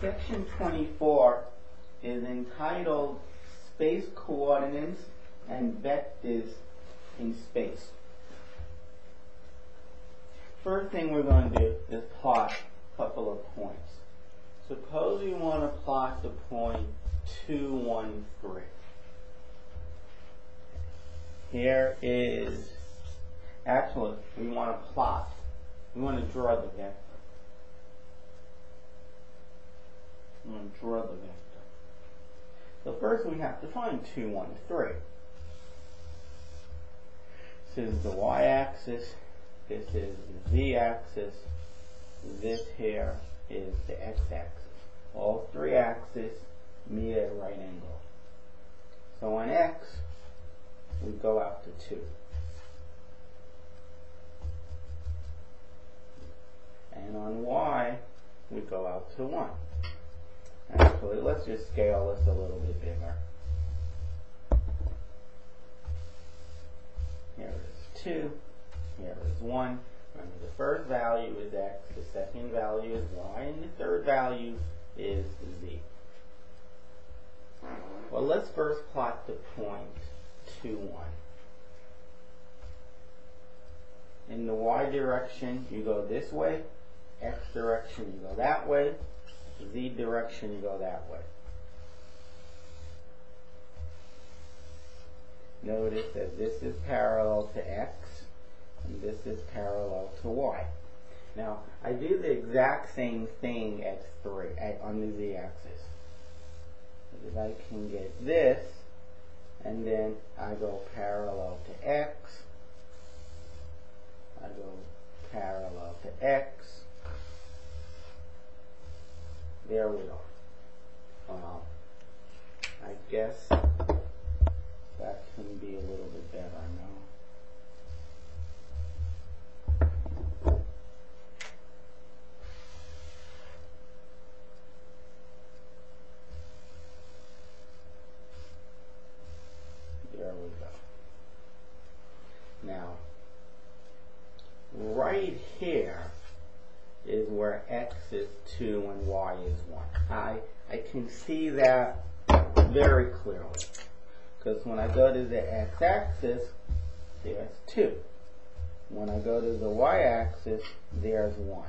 Section 24 is entitled Space Coordinates and Vectors in Space. First thing we're going to do is plot a couple of points. Suppose we want to plot the point 2, 1, 3. Here is, actually, we want to plot. We want to draw the vector. To draw the vector. So first we have to find 2, 1, 3. This is the y-axis, this is the z-axis, this here is the x-axis. All three axes meet at a right angle. So on x, we go out to 2. And on y, we go out to 1. Actually, let's just scale this a little bit bigger. Here is 2, here is 1. Remember, the first value is x, the second value is y, and the third value is z. Well, let's first plot the point 2, 1. In the y direction, you go this way. X direction, you go that way. Z direction, go that way. Notice that this is parallel to X, and this is parallel to Y. Now, I do the exact same thing at 3, at, on the Z-axis. If I can get this, and then I go parallel to X, I go parallel to X, there we go. Um, I guess that can be a little bit better now. There we go. Now, right here is where x is 2 and y is 1. I, I can see that very clearly. Because when I go to the x-axis, there's 2. When I go to the y-axis, there's 1.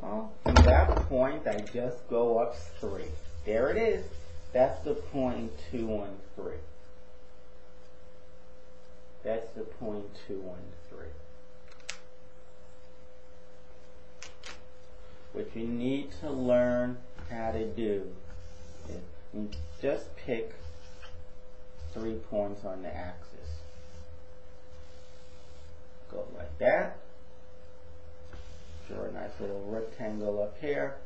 Well, from that point, I just go up 3. There it is. That's the point 2, 1, 3. That's the point 2, 1, 3. What you need to learn how to do is just pick three points on the axis. Go like that. Draw a nice little rectangle up here.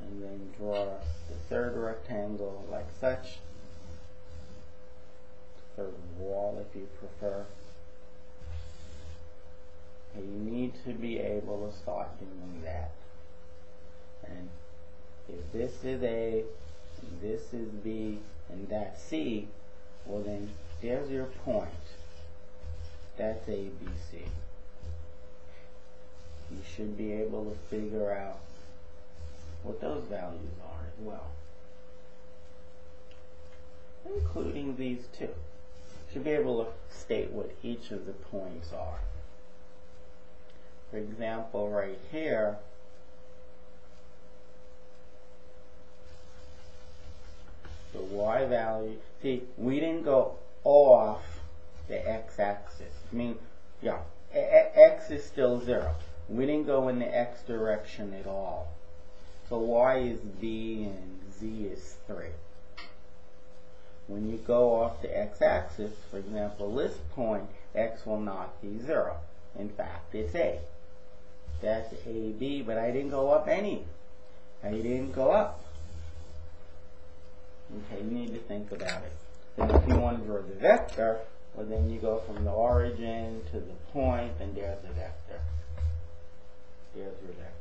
And then draw the third rectangle like such. Third wall if you prefer. You need to be able to start doing that. And if this is A, this is B, and that's C, well then there's your point. That's A, B, C. You should be able to figure out what those values are as well. Including these two. You should be able to state what each of the points are. For example, right here, the y value, see, we didn't go off the x-axis. I mean, yeah, x is still 0. We didn't go in the x direction at all. So y is b and z is 3. When you go off the x-axis, for example, this point, x will not be 0. In fact, it's a. That's AB, but I didn't go up any. I didn't go up. Okay, you need to think about it. Then if you want to draw the vector, well then you go from the origin to the point, and there's the vector. There's your vector.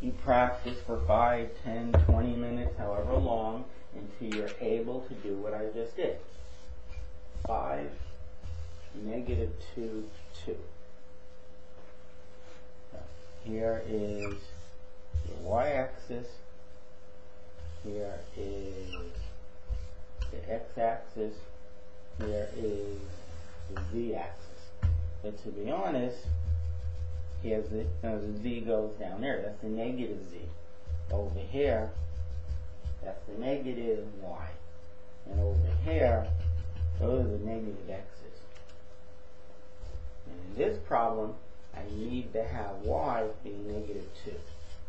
You practice for 5, 10, 20 minutes, however long, until you're able to do what I just did. 5, negative 2, 2. Here is the y-axis. Here is the x-axis. Here is the z-axis. But to be honest, here's the, uh, the z goes down there. That's the negative z. Over here, that's the negative y. And over here, those are the negative x's. And in this problem, I need to have y be negative 2.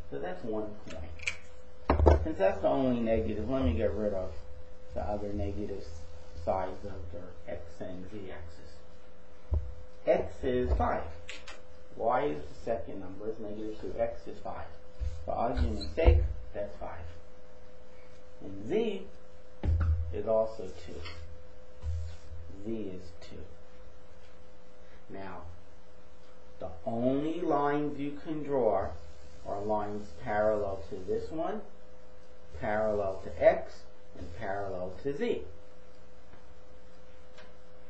So that's one point. Since that's the only negative, let me get rid of the other negative sides of the x and z axis. x is 5. Y is the second number, it's negative 2. x is 5. For argument's sake, that's 5. And z is also 2. z is 2. Now, the only lines you can draw are lines parallel to this one, parallel to x, and parallel to z.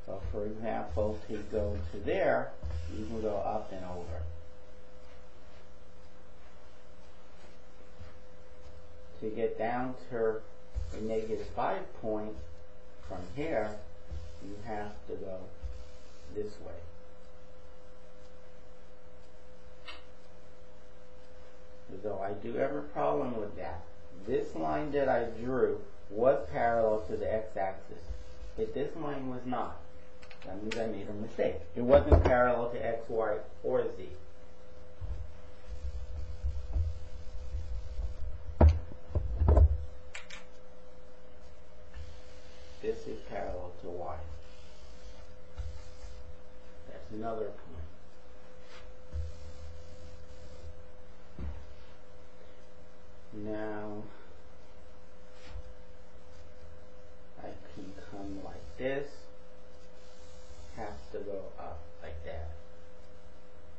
So for example, to go to there, you can go up and over. To get down to a negative 5 point from here, you have to go this way. though I do have a problem with that. This line that I drew was parallel to the x-axis, but this line was not. That means I made a mistake. It wasn't parallel to x, y, or z. This is parallel to y. That's another point. Now, I can come like this, to go up like that.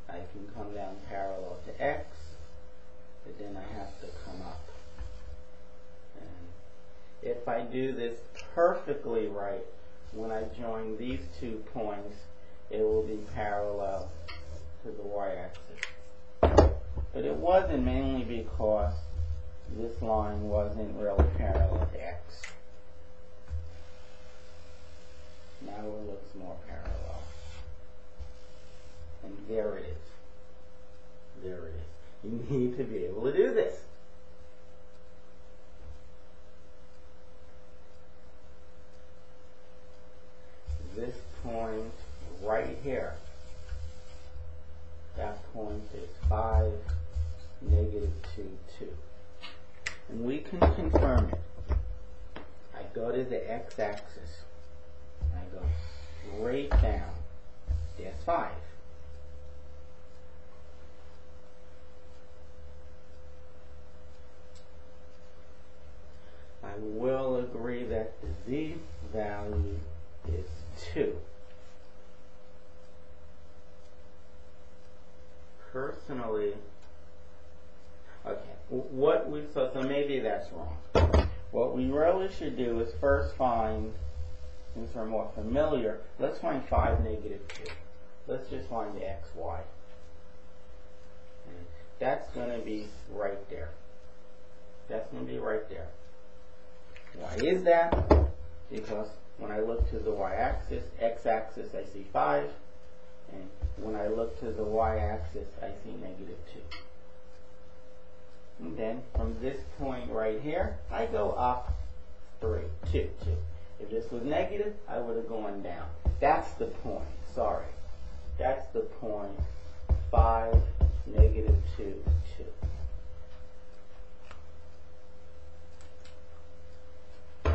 I can come down parallel to x, but then I have to come up. And if I do this perfectly right, when I join these two points, it will be parallel to the y-axis. But it wasn't mainly because this line wasn't really parallel to x. Now it looks more parallel. And there it is. There it is. You need to be able to do this. This point right here, that point is 5, negative 2, 2 and we can confirm it. I go to the x-axis. Go straight down. There's 5. I will agree that the z value is 2. Personally, Okay, what we so so maybe that's wrong. What we really should do is first find, since we're more familiar, let's find five negative two. Let's just find the x y. That's going to be right there. That's going to be right there. Why is that? Because when I look to the y-axis, x-axis, I see 5. And when I look to the y-axis, I see negative 2. And then from this point right here, I go up 3, 2, 2. If this was negative, I would have gone down. That's the point. Sorry. That's the point. 5, negative 2, 2.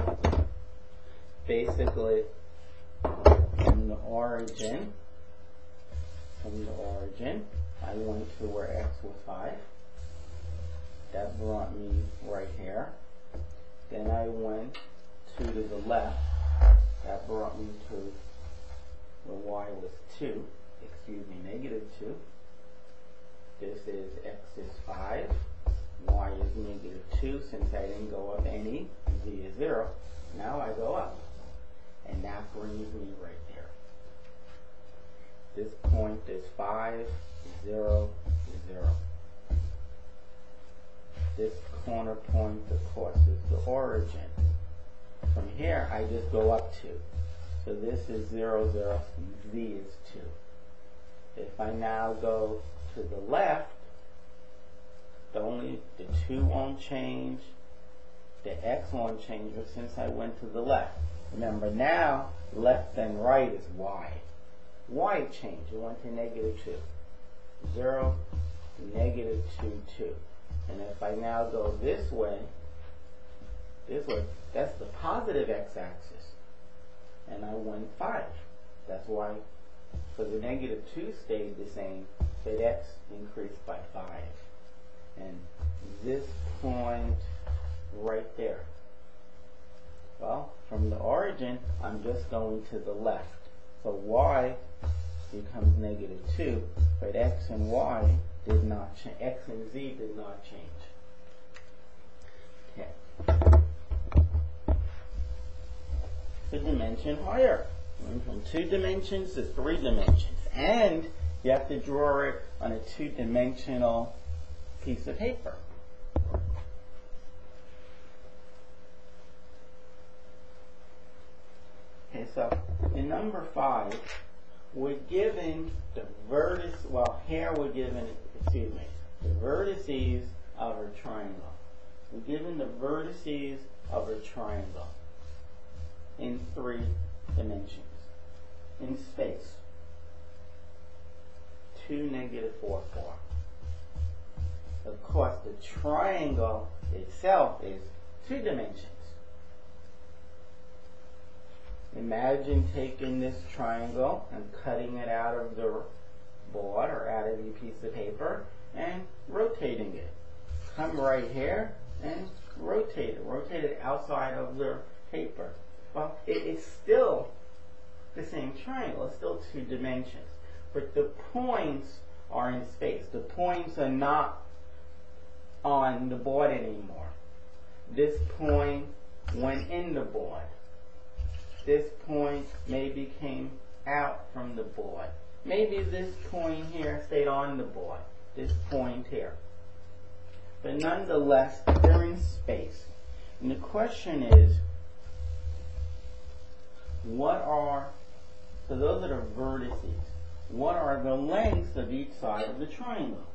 Basically, from the origin, from the origin, I went to where x was 5 that brought me right here. Then I went to the left. That brought me to where y was 2. Excuse me, negative 2. This is x is 5. y is 2 since I didn't go up any, z is 0. Now I go up. And that brings me right there. This point is 5, 0, 0. This corner point, of course, is the origin. From here, I just go up 2. So this is 0, 0, z is 2. If I now go to the left, the only the 2 won't change, the x won't change, but since I went to the left, remember now, left and right is y. y changed, it went to negative 2. 0, negative 2, 2. And if I now go this way, this way, that's the positive x-axis. And I went 5. That's why, so the negative 2 stayed the same, but x increased by 5. And this point right there. Well, from the origin, I'm just going to the left. So y becomes negative 2, but x and y did not change. X and z did not change. Okay. The dimension higher. Went from two dimensions to three dimensions. And you have to draw it on a two-dimensional piece of paper. Okay, so in number five, we're given the vertices, well, here we're given, excuse me, the vertices of a triangle. We're given the vertices of a triangle in three dimensions. In space, 2, negative 4, 4. Of course, the triangle itself is two dimensions. Imagine taking this triangle and cutting it out of the board or out of a piece of paper and rotating it. Come right here and rotate it. Rotate it outside of the paper. Well, it is still the same triangle. It's still two dimensions. But the points are in space. The points are not on the board anymore. This point went in the board this point maybe came out from the board. Maybe this point here stayed on the board, this point here. But nonetheless, they're in space. And the question is, what are, so those that are the vertices, what are the lengths of each side of the triangle?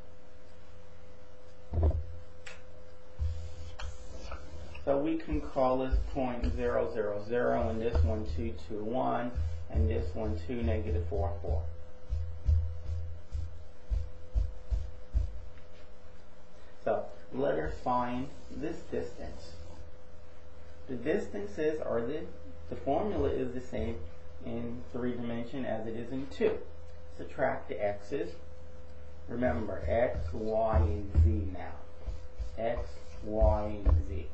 So we can call this point 0, 0, 0, and this one 2, 2, 1, and this one 2, negative 4, 4. So let us find this distance. The distances are the, the formula is the same in three dimension as it is in two. Subtract the x's. Remember, x, y, and z now. x, y, and z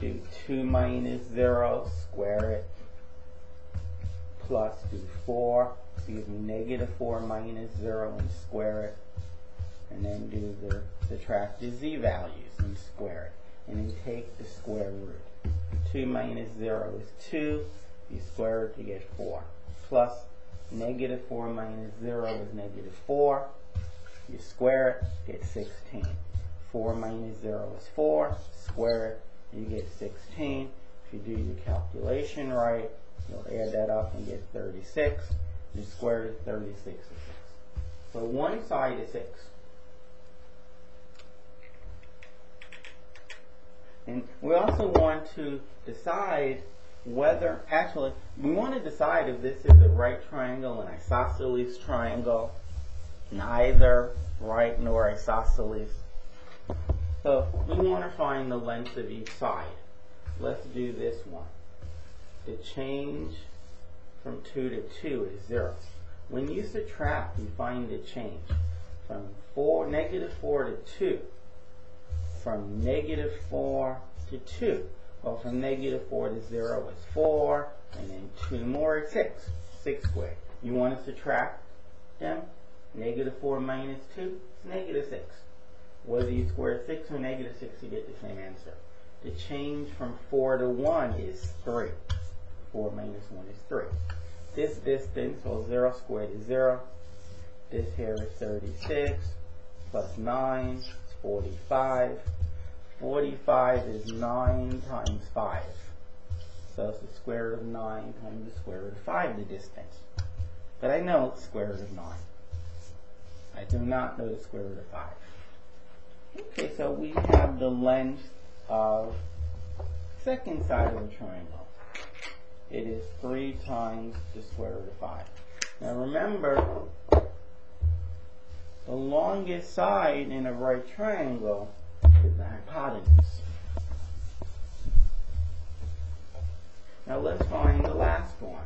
do 2 minus 0, square it, plus do 4, excuse me, negative 4 minus 0 and square it, and then do the subtract the z values and square it, and then take the square root. 2 minus 0 is 2, you square it you get 4, plus negative 4 minus 0 is negative 4, you square it, get 16. 4 minus 0 is 4, square it, you get 16. If you do your calculation right, you'll add that up and get 36. You square it, 36 is 6. So one side is 6. And we also want to decide whether, actually, we want to decide if this is a right triangle, an isosceles triangle, neither right nor isosceles. So we want to find the length of each side. Let's do this one. The change from 2 to 2 is 0. When you subtract, you find the change from 4, negative 4 to 2. From negative 4 to 2. Well, from negative 4 to 0 is 4, and then 2 more is 6. 6 squared. You want to subtract them? Negative 4 minus 2 is negative 6. whether you square 6 or negative 6, you get the same answer. The change from 4 to 1 is 3. 4 minus 1 is 3. This distance, well 0 squared is 0. This here is 36 plus 9 is 45. 45 is 9 times 5. So it's the square root of 9 times the square root of 5, the distance. But I know the square root of 9. I do not know the square root of 5. Okay, so we have the length of second side of the triangle. It is 3 times the square root of 5. Now remember, the longest side in a right triangle is the hypotenuse. Now let's find the last one.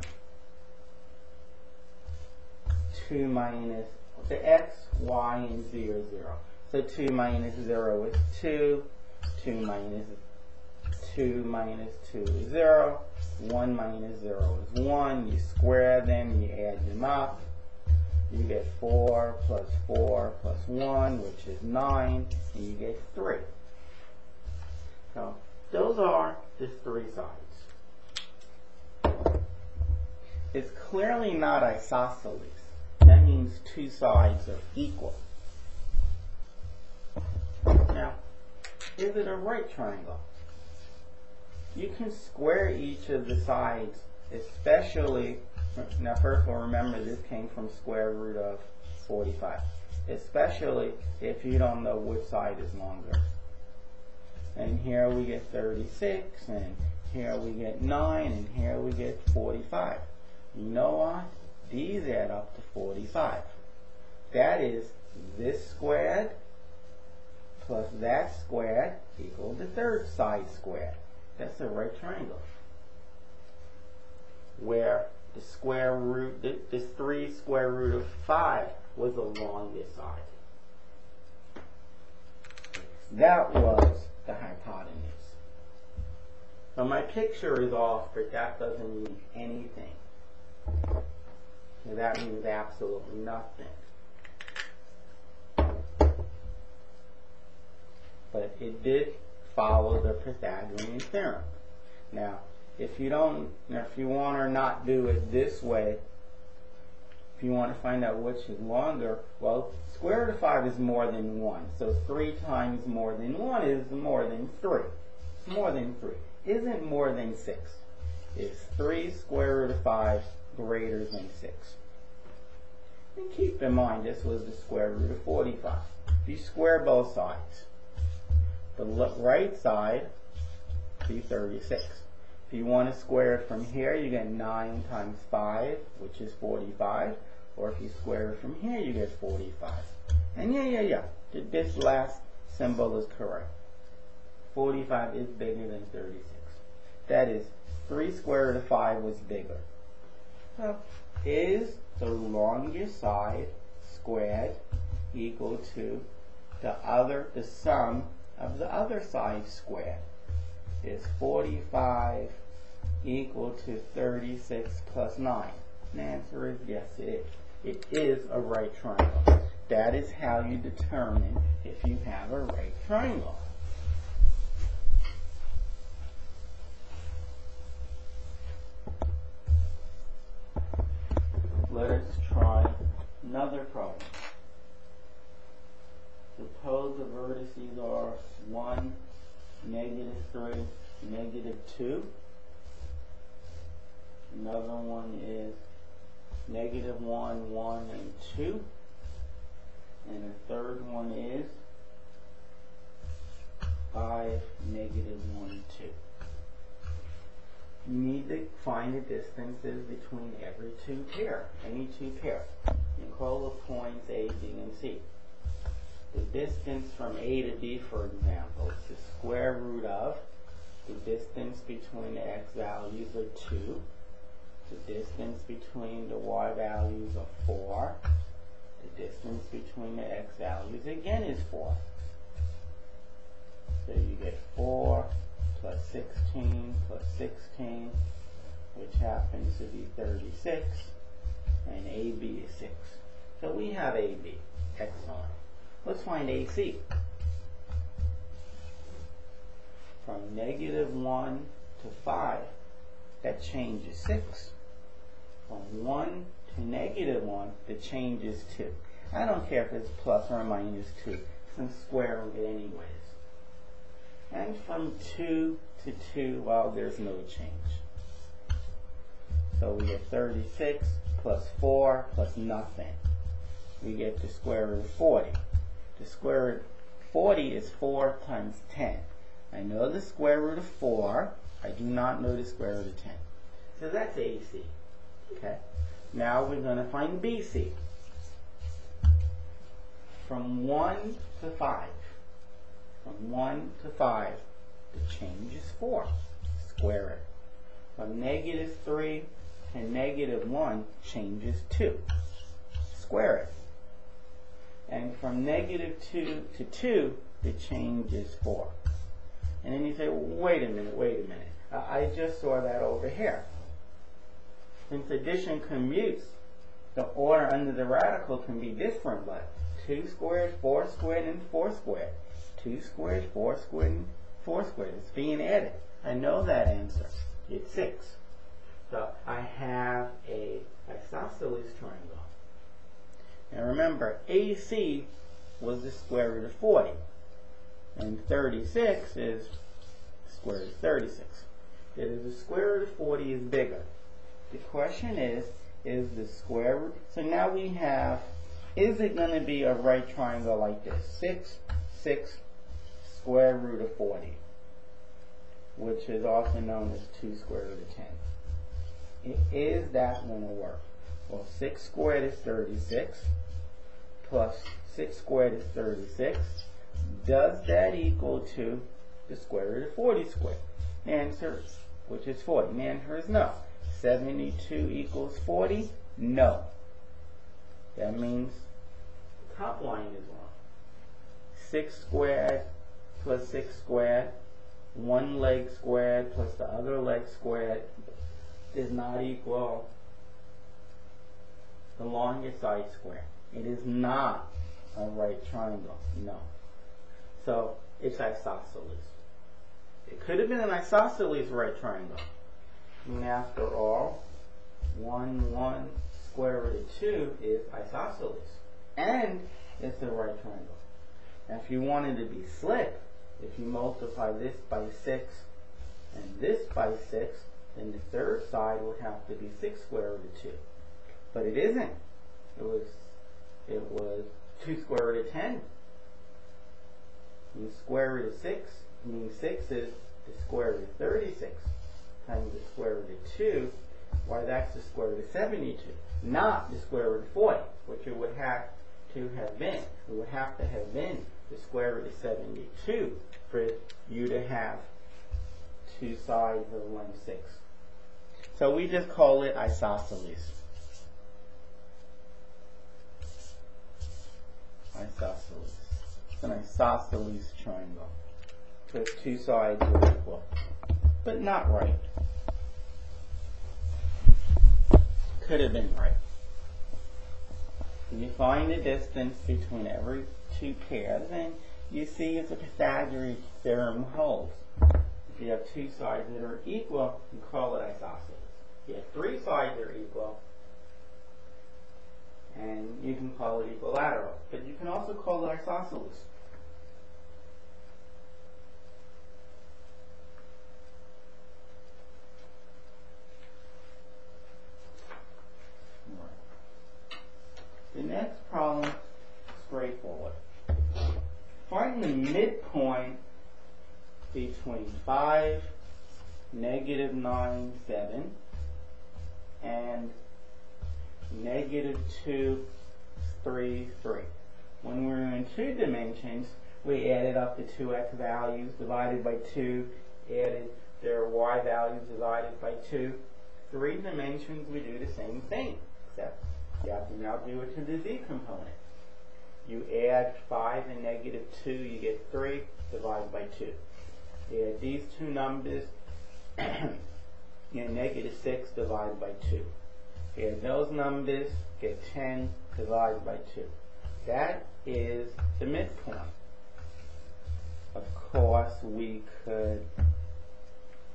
2 minus the x, y, and z are 0. So 2 minus 0 is 2. 2 minus 2 minus 2 is 0. 1 minus 0 is 1. You square them, you add them up. You get 4 plus 4 plus 1, which is 9, and you get 3. So those are the three sides. It's clearly not isosceles that means two sides are equal. Now, is it a right triangle? You can square each of the sides, especially, now first of all remember this came from square root of 45, especially if you don't know which side is longer. And here we get 36, and here we get 9, and here we get 45. You know what? these add up to 45. That is this squared plus that squared equal the third side squared. That's a right triangle. Where the square root, this 3 square root of 5 was the longest side. That was the hypotenuse. Now my picture is off, but that doesn't mean anything that means absolutely nothing. But it did follow the Pythagorean theorem. Now, if you don't, if you want to not do it this way, if you want to find out which is longer, well, square root of 5 is more than 1. So 3 times more than 1 is more than 3. It's more than 3. Isn't more than 6. Is 3 square root of 5 greater than 6? And keep in mind this was the square root of 45. If you square both sides, the right side be 36. If you want to square it from here, you get 9 times 5, which is 45. Or if you square it from here, you get 45. And yeah, yeah, yeah, this last symbol is correct. 45 is bigger than 36. That is, 3 square root of 5 was bigger. So, is the longest side squared equal to the other, the sum of the other side squared. Is 45 equal to 36 plus 9? the answer is yes, it is. It is a right triangle. That is how you determine if you have a right triangle. let us try another problem. Suppose the vertices are 1, negative 3, negative 2. Another one is negative 1, 1, and 2. And the third one is 5, negative 1, 2 you need to find the distances between every two pair, any two pairs. You call the points A, B, and C. The distance from A to B, for example, is the square root of the distance between the x values of 2, the distance between the y values of 4, the distance between the x values again is 4. So you get 4 plus 16 plus 16, which happens to be 36, and AB is 6. So we have AB. Excellent. Let's find AC. from negative 1 to 5, that change is 6. From 1 to negative 1, the change is 2. I don't care if it's plus or minus 2, since squaring it anyways. And from 2 to 2, well, there's no change. So we get 36 plus 4 plus nothing. We get the square root of 40. The square root of 40 is 4 times 10. I know the square root of 4. I do not know the square root of 10. So that's AC. Okay. Now we're going to find BC. From 1 to 5. From 1 to 5, the change is 4. Square it. From negative 3 to negative 1, change is 2. Square it. And from negative 2 to 2, the change is 4. And then you say, wait a minute, wait a minute. I just saw that over here. Since addition commutes, the order under the radical can be different, but 2 squared, 4 squared, and 4 squared. 2 squared, 4 squared, and 4 squared. It's being added. I know that answer. It's 6. So I have a isosceles triangle. And remember, AC was the square root of 40. And 36 is square root of 36. That is, the square root of 40 is bigger. The question is, is the square root, so now we have, is it going to be a right triangle like this? 6, 6, square root of 40, which is also known as 2 square root of 10. Is that going to work? Well, 6 squared is 36, plus 6 squared is 36. Does that equal to the square root of 40 squared? Answer, which is 40. The answer is no. 72 equals 40? No. That means the top line is wrong. 6 squared plus 6 squared, one leg squared plus the other leg squared does not equal the longest side square. It is not a right triangle. No. So it's isosceles. It could have been an isosceles right triangle. And after all, 1, 1 square root of 2 is isosceles. And it's a right triangle. Now if you wanted to be slick, if you multiply this by 6 and this by 6, then the third side would have to be 6 square root of 2. But it isn't. It was it was 2 square root of 10. And square root of 6 means 6 is the square root of 36 times the square root of 2. Why, that's the square root of 72, not the square root of 40, which it would have to have been. It would have to have been the square root of 72 for you to have two sides of 1 6. So we just call it isosceles. Isosceles. It's an isosceles triangle. Because two sides equal. But not right. Could have been right. You find the distance between every two pairs and you see if the Pythagorean theorem holds. If you have two sides that are equal, you call it isosceles. If you have three sides that are equal, and you can call it equilateral. But you can also call it isosceles. The next problem is straightforward. Find the midpoint between 5, negative 9, 7, and negative 2, 3, 3. When we're in two dimensions, we added up the 2x values divided by 2, added their y values divided by 2. Three dimensions, we do the same thing, except you have to now do it to the z component. You add 5 and negative 2, you get 3, divided by 2. You add these two numbers, you get negative 6 divided by 2. You Add those numbers, get 10 divided by 2. That is the midpoint. of course, we could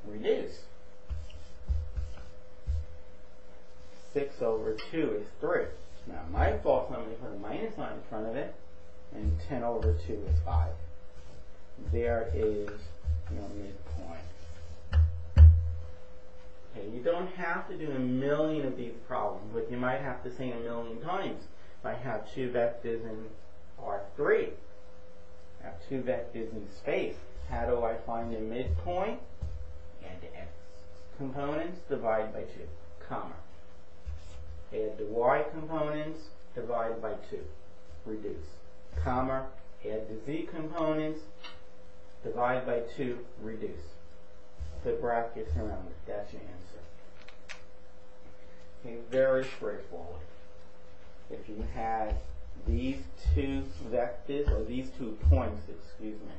reduce. 6 over 2 is 3. Now, my fault, I'm going to put a minus sign in front of it, and 10 over 2 is 5. There is your midpoint. Okay, you don't have to do a million of these problems, but you might have to say a million times. If I have two vectors in R3, I have two vectors in space, how do I find the midpoint? The x components, divide by 2, comma. Add the y components, divide by 2, reduce. Comma, add the z components, divide by 2, reduce. Put brackets around it, that's your answer. Okay, very straightforward. If you had these two vectors, or these two points, excuse me,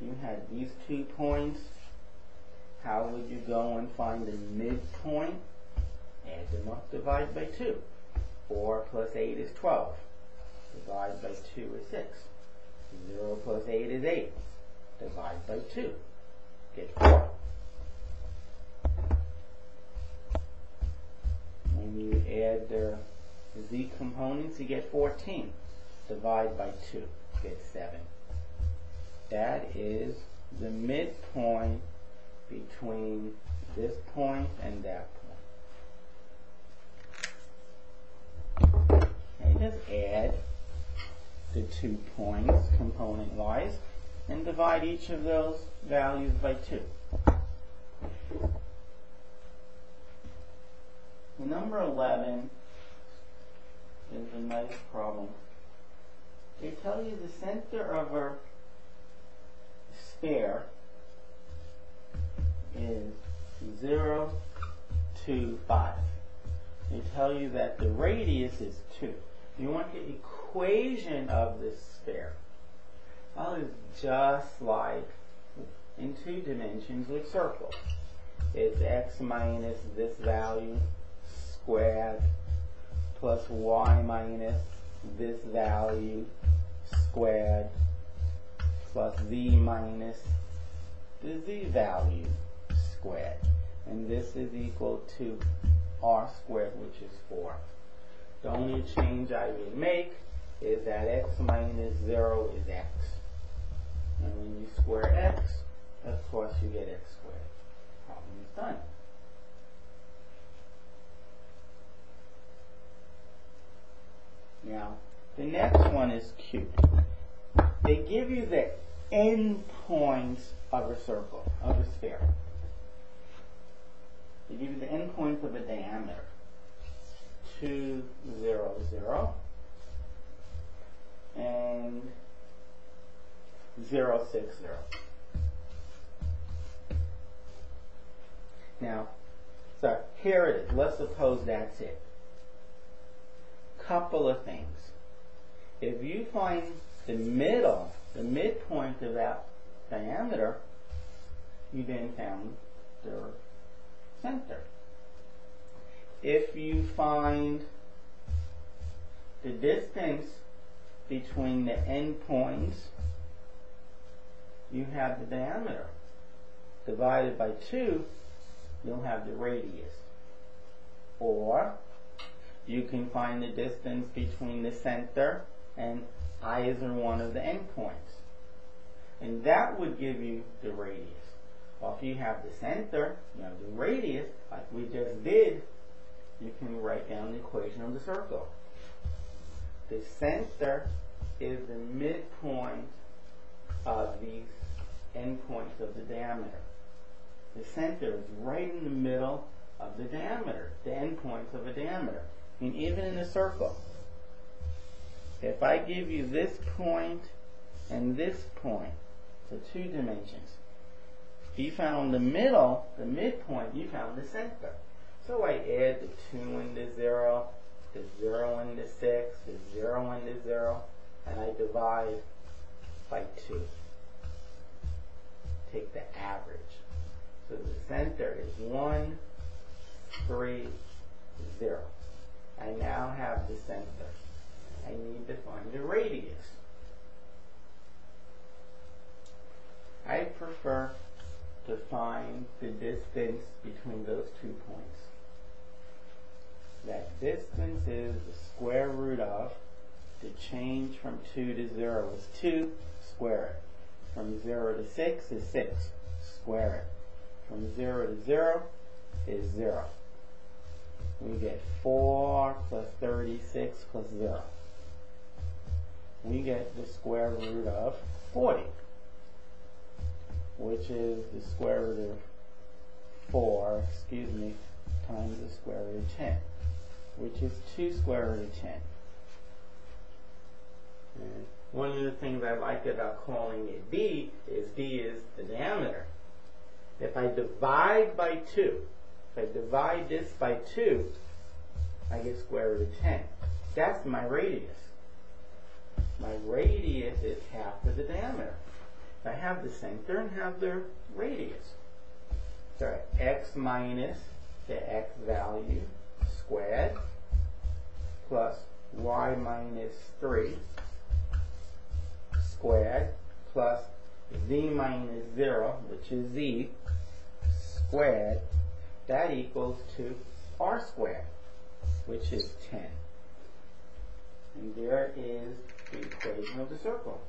if you had these two points, how would you go and find the midpoint? Add them up, divide by 2. 4 plus 8 is 12. Divide by 2 is 6. 0 plus 8 is 8. Divide by 2. Get 4. When you add the z components, you get 14. Divide by 2. Get 7. That is the midpoint between this point and that point. Okay, just add the two points component-wise and divide each of those values by 2. Number 11 is a nice problem. They tell you the center of a sphere is 0, 2, 5. They tell you that the radius is 2. You want the equation of this sphere. Well, it's just like in two dimensions with circles. It's x minus this value squared plus y minus this value squared plus z minus the z value squared. And this is equal to r squared, which is 4. The only change I would make is that x minus 0 is x. And when you square x, of course you get x squared. Problem is done. Now, the next one is cute. They give you the endpoints of a circle, of a sphere. They give you the endpoints of a diameter. 2, 0, 0, and 0, 6, 0. Now, so here it is. Let's suppose that's it. Couple of things. If you find the middle, the midpoint of that diameter, you then found the center. If you find the distance between the endpoints, you have the diameter. Divided by 2, you'll have the radius. Or you can find the distance between the center and either one of the endpoints. And that would give you the radius. Well, if you have the center, you have the radius, like we just did, you can write down the equation of the circle. The center is the midpoint of these endpoints of the diameter. The center is right in the middle of the diameter, the endpoints of a diameter. And even in a circle, if I give you this point and this point, so two dimensions, you found the middle, the midpoint, you found the center. So I add the 2 and the 0, the 0 and the 6, the 0 and the 0, and I divide by 2. Take the average. So the center is 1, 3, 0. I now have the center. I need to find the radius. I prefer to find the distance between those two points. That distance is the square root of, the change from 2 to 0 is 2, square it. From 0 to 6 is 6, square it. From 0 to 0 is 0. We get 4 plus 36 plus 0. We get the square root of 40 which is the square root of 4, excuse me, times the square root of 10, which is 2 square root of 10. And one of the things I like about calling it d is d is the diameter. If I divide by 2, if I divide this by 2, I get square root of 10. That's my radius. My radius is half of the diameter. I have the center and have their radius. So x minus the x value squared plus y minus 3 squared plus z minus 0, which is z, squared, that equals to r squared, which is 10. And there is the equation of the circle.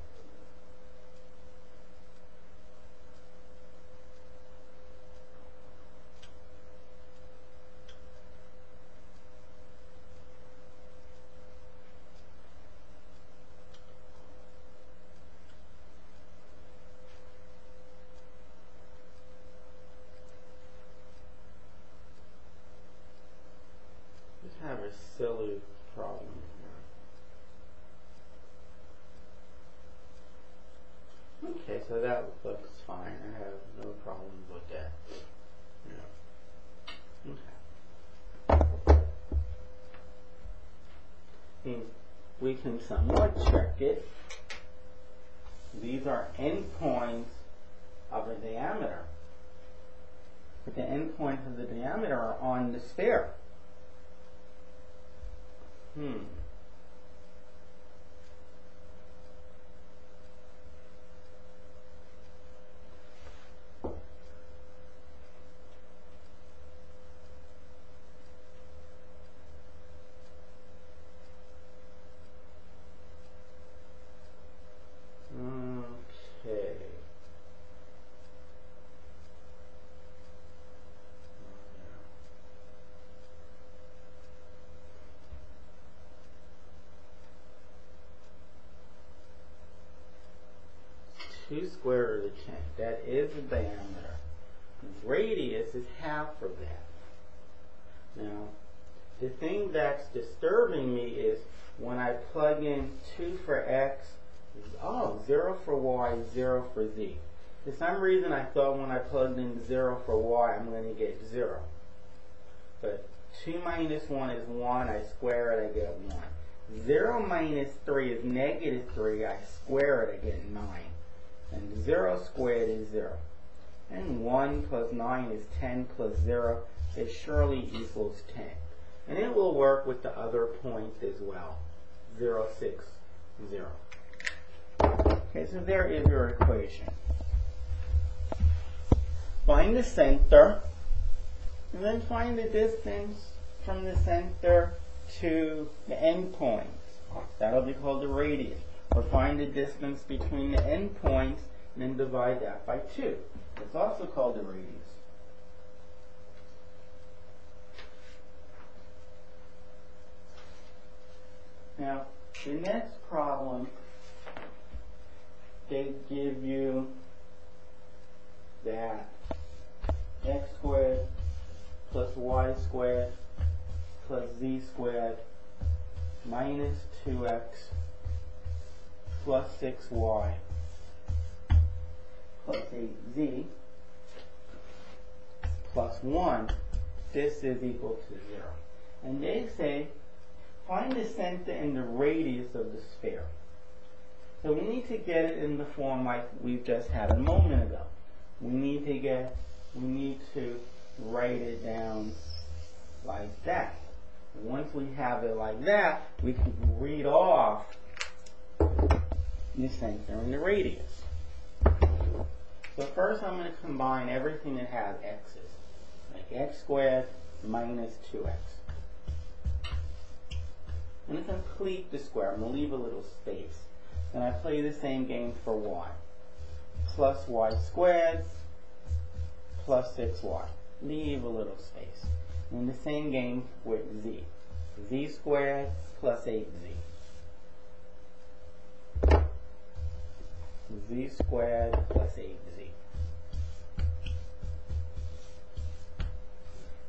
silly problem here. Okay, so that looks fine. I have no problems with that. Yeah. Okay. And we can somewhat check it. These are endpoints of a diameter. But the endpoints of the diameter are on the sphere. Hmm. Square root of 10. That is the diameter. The radius is half of that. Now, the thing that's disturbing me is when I plug in 2 for x, oh, 0 for y, 0 for z. For some reason I thought when I plugged in 0 for y, I'm going to get 0. But 2 minus 1 is 1, I square it, I get 1. 0 minus 3 is negative 3, I square it, I get 9. And 0 squared is 0. And 1 plus 9 is 10 plus 0. It surely equals 10. And it will work with the other points as well. 0, 6, 0. Okay, so there is your equation. Find the center, and then find the distance from the center to the endpoint. That'll be called the radius or find the distance between the endpoints and then divide that by 2. It's also called the radius. Now, the next problem, they give you that x squared plus y squared plus z squared minus 2x plus 6y plus 8z plus 1, this is equal to 0. And they say, find the center and the radius of the sphere. So we need to get it in the form like we've just had a moment ago. We need to get, we need to write it down like that. Once we have it like that, we can read off the center and the radius. So first I'm going to combine everything that has x's. Like x squared minus 2x. I'm going to complete the square. I'm going to leave a little space. Then I play the same game for y. Plus y squared plus 6y. Leave a little space. And the same game with z. z squared plus 8z. Z squared plus 8z.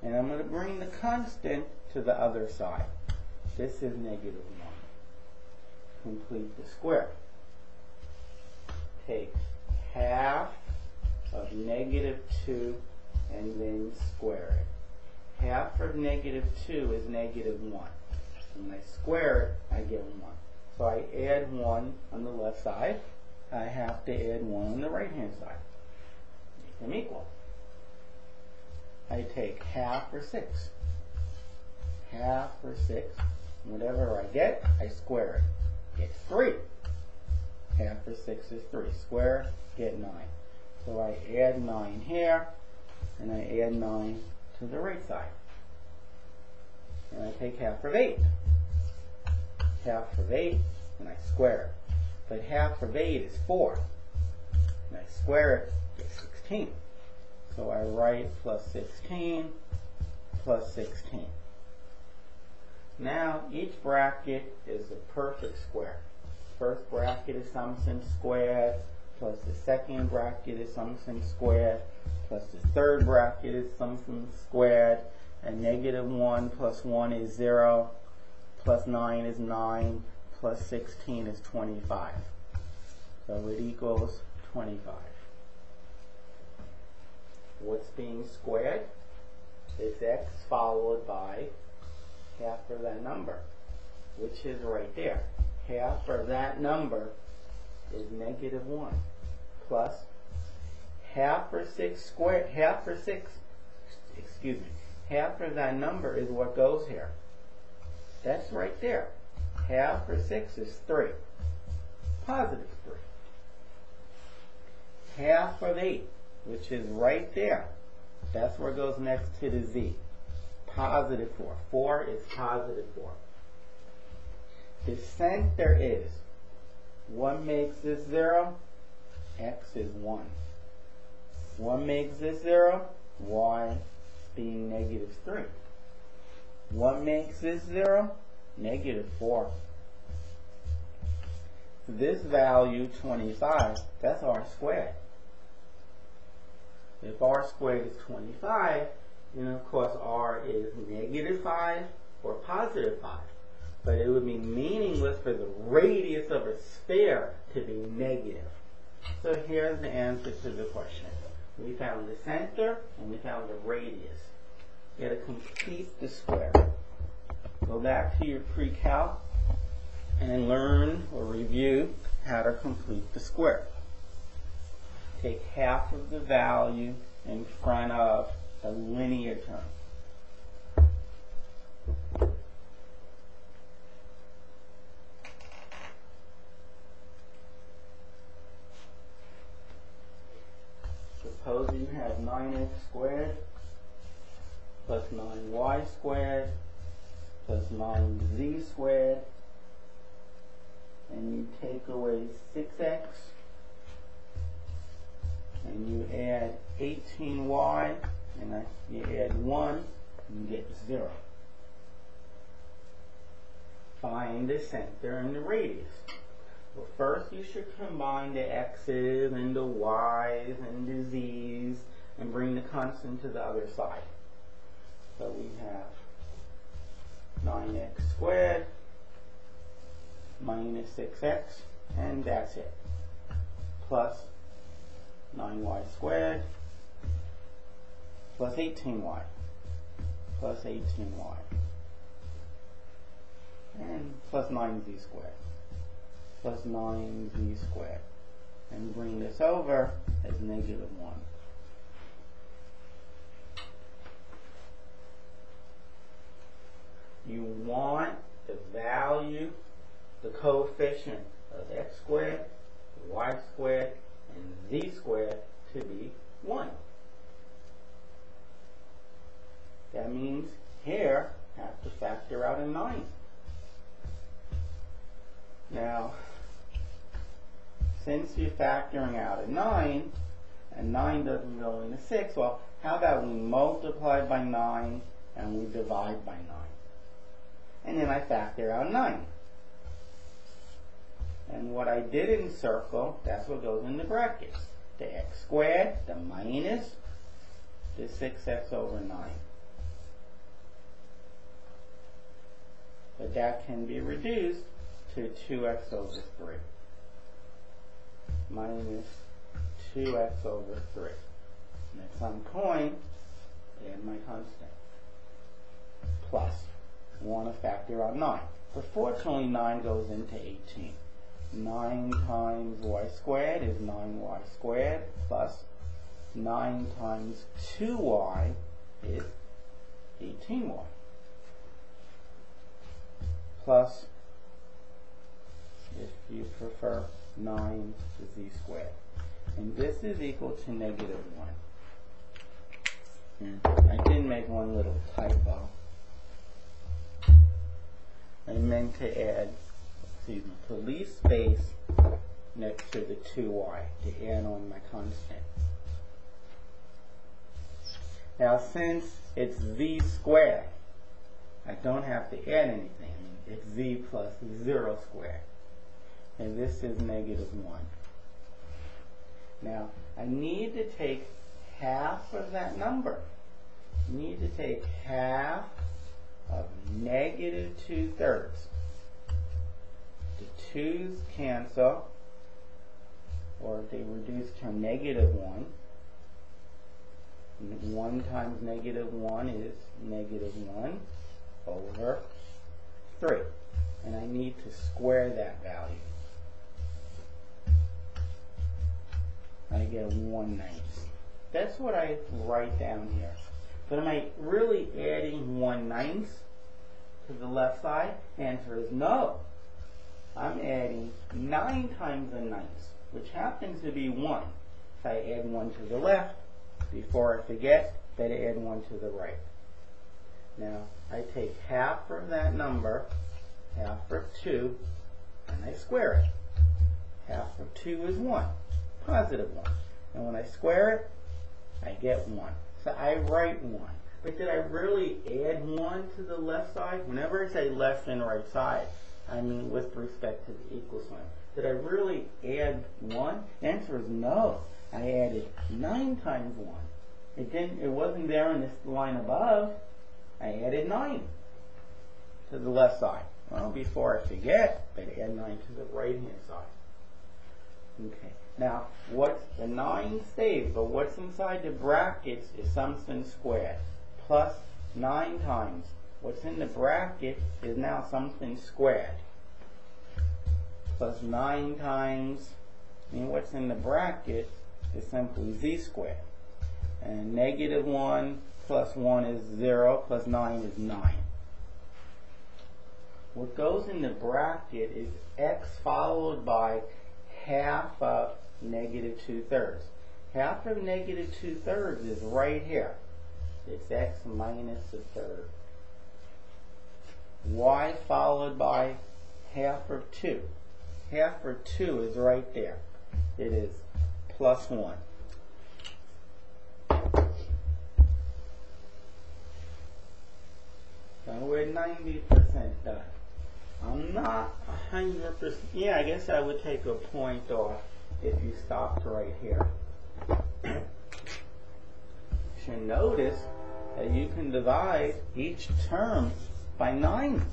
And I'm going to bring the constant to the other side. This is negative 1. Complete the square. Take half of negative 2 and then square it. Half of negative 2 is negative 1. When I square it, I get 1. So I add 1 on the left side. I have to add 1 on the right hand side. Make them equal. I take half or 6. Half or 6. Whatever I get, I square it. Get 3. Half or 6 is 3. Square, get 9. So I add 9 here, and I add 9 to the right side. And I take half of 8. Half of 8, and I square it. But half of 8 is 4. And I square it, get 16. So I write plus 16 plus 16. Now each bracket is a perfect square. First bracket is something squared, plus the second bracket is something squared, plus the third bracket is something squared, and negative 1 plus 1 is 0, plus 9 is 9, plus 16 is 25. So it equals 25 what's being squared is x followed by half of that number, which is right there. Half of that number is negative 1 plus half of 6 squared, half of 6, excuse me, half of that number is what goes here. That's right there. Half of 6 is 3. Positive 3. Half of 8 which is right there. That's where it goes next to the z. Positive 4. 4 is positive 4. The center is, what makes this 0? x is 1. What makes this 0? y being negative 3. What makes this 0? Negative 4. This value, 25, that's r squared. If r squared is 25, then of course r is negative 5 or positive 5. But it would be meaningless for the radius of a sphere to be negative. So here's the answer to the question. We found the center and we found the radius. Got to complete the square. Go back to your pre-calc and learn or review how to complete the square take half of the value in front of the linear term. Suppose you have 9x squared plus 9y squared plus 9z squared and you take away 6x and you add 18y, and you add 1, you get 0. Find the center and the radius. Well, first you should combine the x's and the y's and the z's and bring the constant to the other side. So we have 9x squared minus 6x, and that's it. Plus 9y squared plus 18y plus 18y and plus 9z squared plus 9z squared and bring this over as negative 1. You want the value, the coefficient of x squared, y squared, and z squared to be 1. That means here I have to factor out a 9. Now, since you're factoring out a 9, and 9 doesn't go into 6, well, how about we multiply by 9 and we divide by 9? And then I factor out 9. And what I did in circle, that's what goes in the brackets. The x squared, the minus the 6x over 9. But that can be reduced to 2x over 3 minus 2x over 3. And at some point, add my constant. Plus 1 a factor of 9. But fortunately 9 goes into 18. 9 times y squared is 9y squared plus 9 times 2y is 18y. Plus, if you prefer, 9 to z squared. And this is equal to negative 1. Hmm. I did make one little typo. I meant to add, excuse me, to leave space next to the 2y to add on my constant. Now since it's z squared, I don't have to add anything. It's z plus 0 squared. And this is negative 1. Now, I need to take half of that number. I need to take half of negative 2 thirds. The 2's cancel, or they reduce to negative 1. 1 times negative 1 is negative 1 over 3. And I need to square that value. I get 1 ninth. That's what I write down here. But am I really adding 1 ninth to the left side? Answer is no. I'm adding 9 times a ninth, which happens to be 1. If I add 1 to the left, before I forget, better add 1 to the right. Now, I take half of that number, half of 2, and I square it. Half of 2 is 1 positive 1. And when I square it, I get 1. So I write 1. But did I really add 1 to the left side? Whenever I say left and right side, I mean with respect to the equal sign. Did I really add 1? The answer is no. I added 9 times 1. It didn't. It wasn't there in this line above. I added 9 to the left side. Well, before I forget, I add 9 to the right hand side. Okay. Now, what's the 9 stays, but what's inside the brackets is something squared. Plus 9 times. What's in the bracket is now something squared. Plus 9 times, I mean what's in the bracket is simply z squared. And negative 1 plus 1 is 0, plus 9 is 9. What goes in the bracket is x followed by half of negative 2 thirds. Half of negative 2 thirds is right here. It's x minus a third. y followed by half of 2. Half of 2 is right there. It is plus 1. So we're 90% done. I'm not 100%. Yeah, I guess I would take a point off if you stopped right here. You notice that you can divide each term by 9.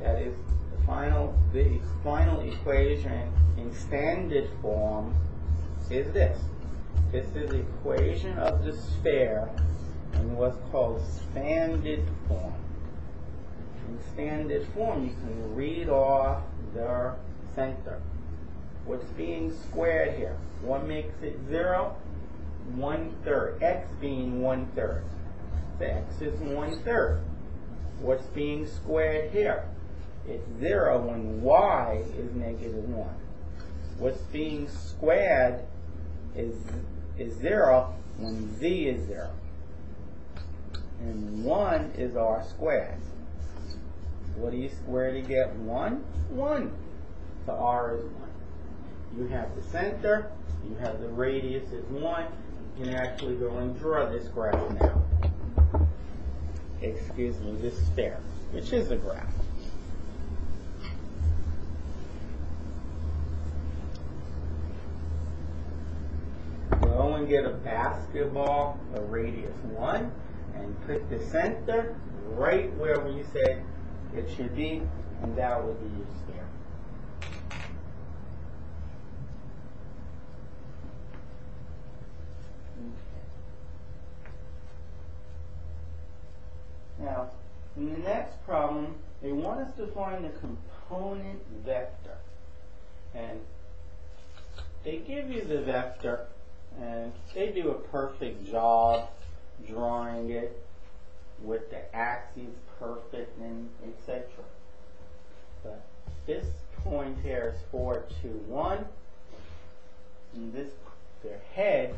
That is the final, the final equation in standard form is this. This is the equation of the sphere in what's called standard form. In standard form, you can read off the center. What's being squared here? What makes it zero? One third. X being one third. So X is one third. What's being squared here? it's 0 when y is negative 1. What's being squared is, is 0 when z is 0. And 1 is r squared. What do you square to get 1? 1. So r is 1. You have the center, you have the radius is 1. You can actually go and draw this graph now. Excuse me, this sphere, which is a graph. Go and get a basketball, a radius 1, and put the center right where we said it should be, and that would be your sphere. Now, in the next problem, they want us to find the component vector. And they give you the vector, and they do a perfect job drawing it with the axes perfect and etc. But this point here is 4, 2, 1. And this, their head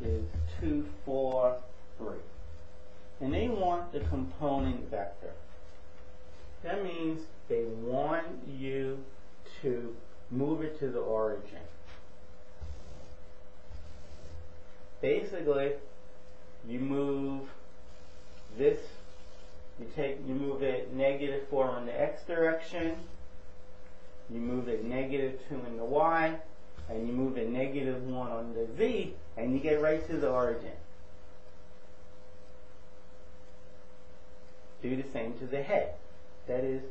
is 2, 4, 3. And they want the component vector. That means they want you to move it to the origin. Basically, you move this, you take, you move it negative 4 in the x direction, you move it negative 2 in the y, and you move it negative 1 on the z, and you get right to the origin. Do the same to the head. That is,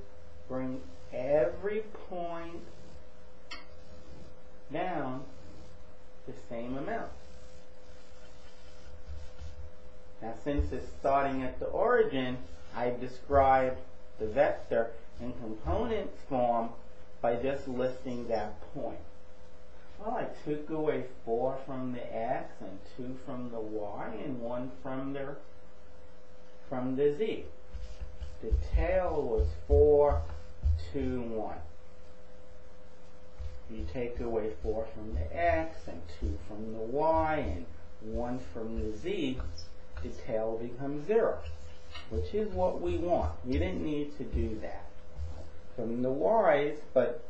bring every point down the same amount. Now since it's starting at the origin, I described the vector in component form by just listing that point. Well, I took away 4 from the x and 2 from the y and 1 from the, from the z. The tail was 4, 2, 1. You take away 4 from the x and 2 from the y and 1 from the z, the tail becomes 0, which is what we want. We didn't need to do that. From the y's, but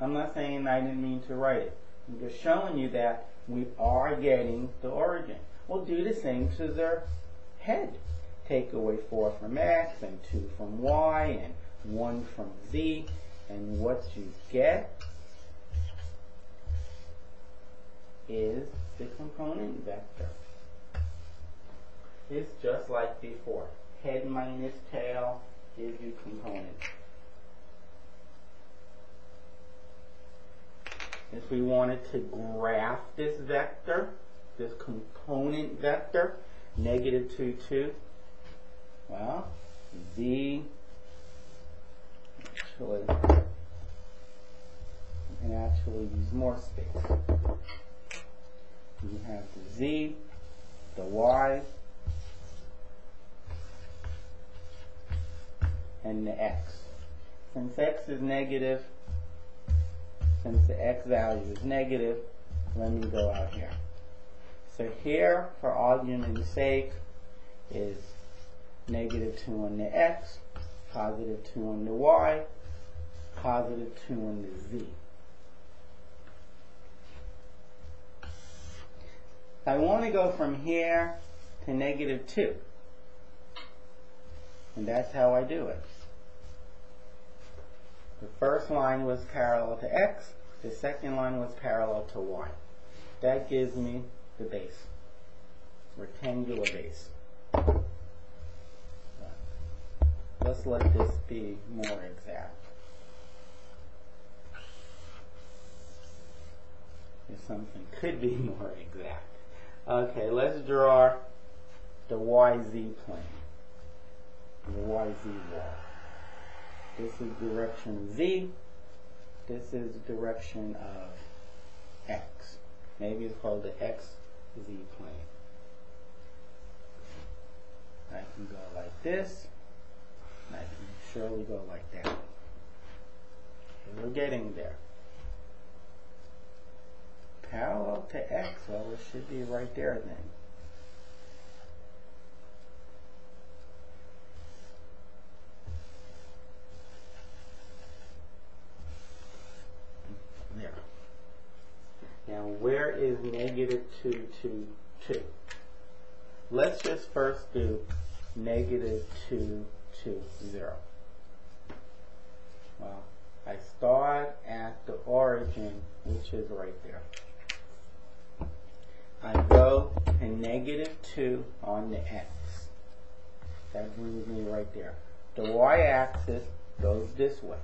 I'm not saying I didn't mean to write it. I'm just showing you that we are getting the origin. We'll do the same to their head. Take away 4 from x and 2 from y and 1 from z. And what you get is the component vector. It's just like before. Head minus tail gives you component. If we wanted to graph this vector, this component vector, negative 2, 2, well, z, actually, you can actually use more space. You have the z, the y, and the x. Since x is negative, since the x value is negative, let me go out here. So here, for argument's sake, is negative 2 on the x, positive 2 on the y, positive 2 on the z. I want to go from here to negative 2. And that's how I do it. The first line was parallel to x, the second line was parallel to y. That gives me the base, rectangular base. Let's let this be more exact. If something could be more exact. Okay, let's draw the YZ plane the YZ wall. This is direction Z. This is direction of X. Maybe it's called the XZ plane. I can go like this. I can surely go like that. We're getting there. Parallel to x, well, it should be right there then. There. Now, where is negative 2, 2, 2? Let's just first do negative 2, 2, 0. Well, I start at the origin, which is right there. I go to negative 2 on the x. That brings me right there. The y-axis goes this way.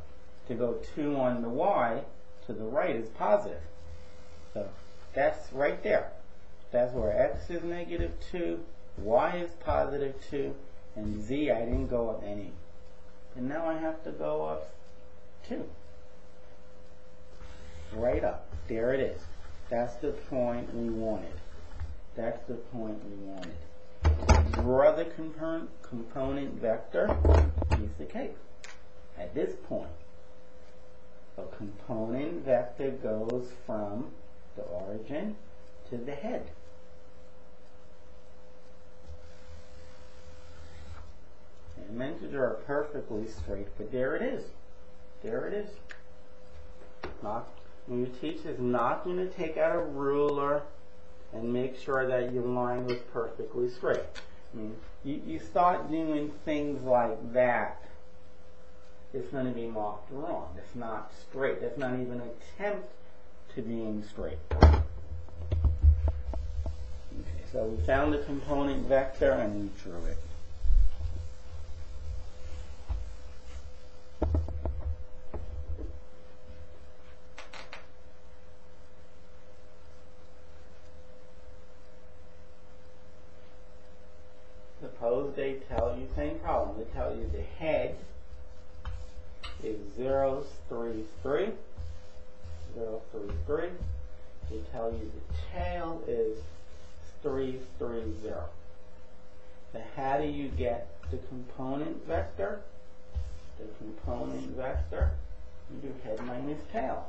To go 2 on the y, to the right is positive. So that's right there. That's where x is negative 2, y is positive 2, and z I didn't go up any. And now I have to go up 2. Right up. There it is. That's the point we wanted. That's the point we wanted. The component, component vector, piece of cake. At this point, a component vector goes from the origin to the head. Meant to draw perfectly straight, but there it is. There it is. Not, when your teacher is not going to take out a ruler and make sure that your line was perfectly straight. I mean, you, you start doing things like that, it's going to be marked wrong. It's not straight. It's not even an attempt to being straight. Okay, so we found the component vector and we drew it. Suppose they tell you, same problem, they tell you the head is 0, 3, 3, 0, 3, 3. They tell you the tail is 3, 3, 0. So how do you get the component vector? The component vector, you do head minus tail.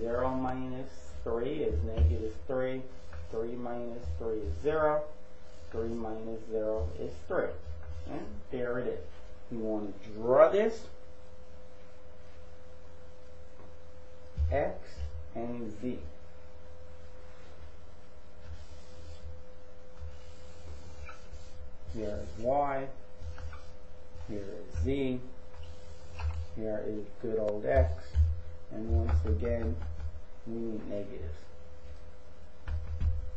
0 minus 3 is negative 3. 3 minus 3 is 0. 3 minus 0 is 3. And there it is. You want to draw this. X and Z. Here is Y. Here is Z. Here is good old X. And once again, we need negatives.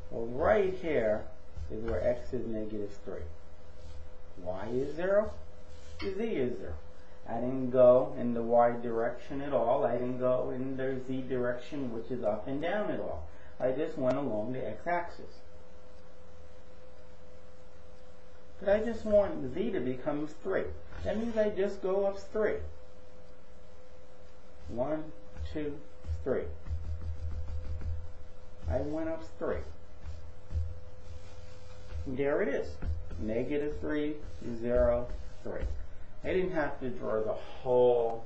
Well, right here, is where x is negative 3. y is 0, z is 0. I didn't go in the y direction at all. I didn't go in the z direction, which is up and down at all. I just went along the x-axis. But I just want z to become 3. That means I just go up 3. 1, 2, 3. I went up 3 there it is. Negative 3, 0, 3. I didn't have to draw the whole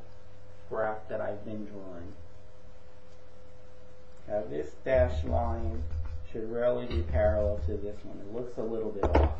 graph that I've been drawing. Now this dashed line should really be parallel to this one. It looks a little bit off.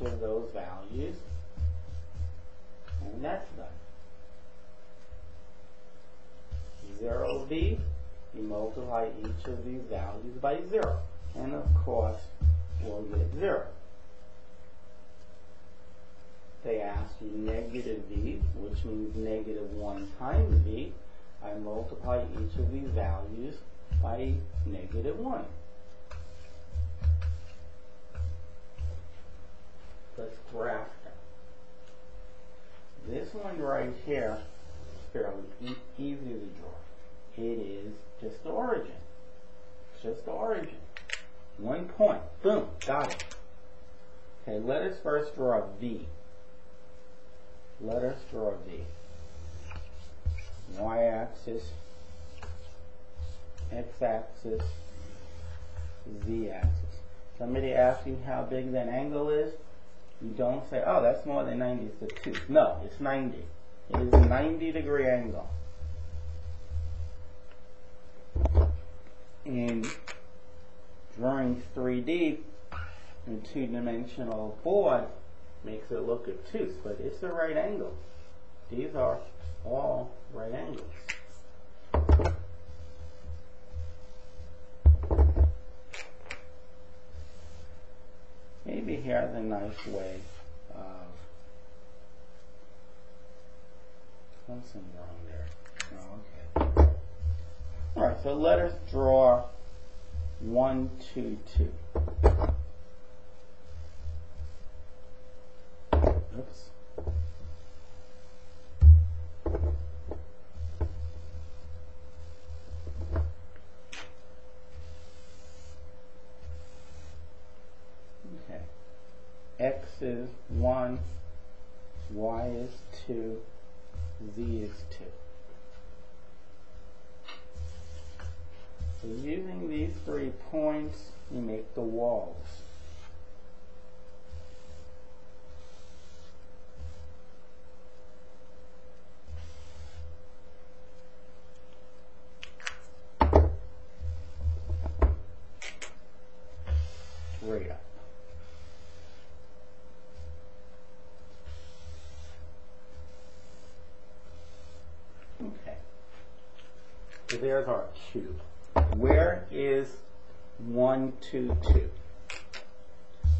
Of those values. And that's done. 0v, you multiply each of these values by 0. And of course, we'll get 0. They ask you negative v, which means negative 1 times v. I multiply each of these values by negative 1. Let's graph them. This one right here is fairly e easy to draw. It is just the origin. It's just the origin. One point. Boom. Got it. Okay, let us first draw a V. Let us draw a V. Y-axis, x-axis, z-axis. Somebody asks you how big that angle is. You don't say, oh, that's more than 90, it's a 2. No, it's 90. It is a 90 degree angle. In drawing 3D, in two-dimensional board, makes it look obtuse, but it's a right angle. These are all right angles. Maybe here's a nice way of something wrong there. Oh, okay. Alright, so let us draw one, two, two. Oops. X is 1, Y is 2, Z is 2. So using these three points, you make the walls. There's our cube. Where is 1, 2, 2?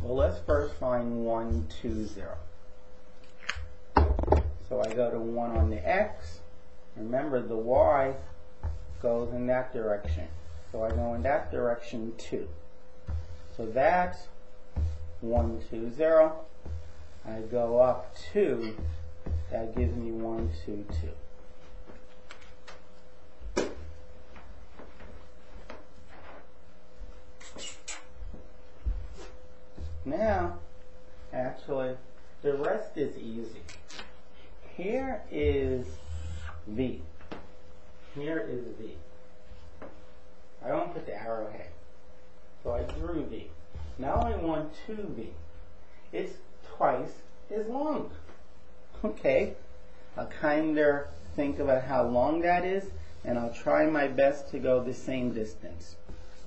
Well, let's first find 1, 2, 0. So I go to 1 on the x. Remember, the y goes in that direction. So I go in that direction, 2. So that's 1, 2, 0. I go up 2. That gives me 1, 2, 2. Now, actually, the rest is easy. Here is V. Here is V. I don't put the arrowhead. So I drew V. Now I want 2V. It's twice as long. Okay. I'll kind of think about how long that is, and I'll try my best to go the same distance.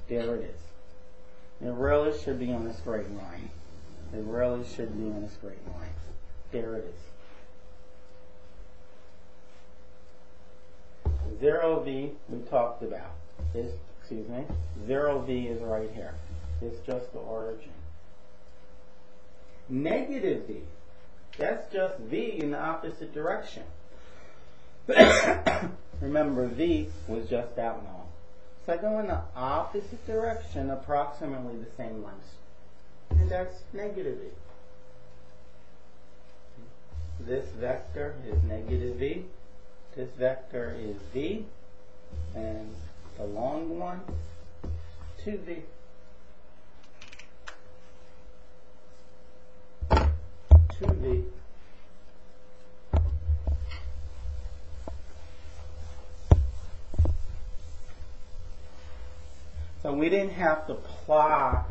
There it is. It really should be on a straight line. It really should be on a straight line. There it is. Zero V we talked about. This, excuse me, zero V is right here. It's just the origin. Negative V, that's just V in the opposite direction. Remember, V was just that long. So I go in the opposite direction, approximately the same length. And that's negative V. This vector is negative V. This vector is V. And the long one, 2V. 2V. So we didn't have to plot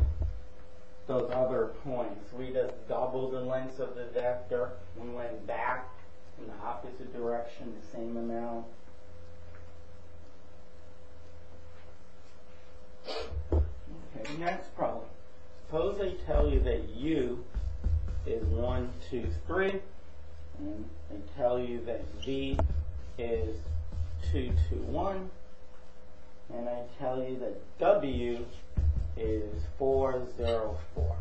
those other points. We just doubled the length of the vector. We went back in the opposite direction, the same amount. Okay, next problem. Suppose they tell you that U is 1, 2, 3, and they tell you that V is 2, 2, 1. And I tell you that W is 4, 0, 4.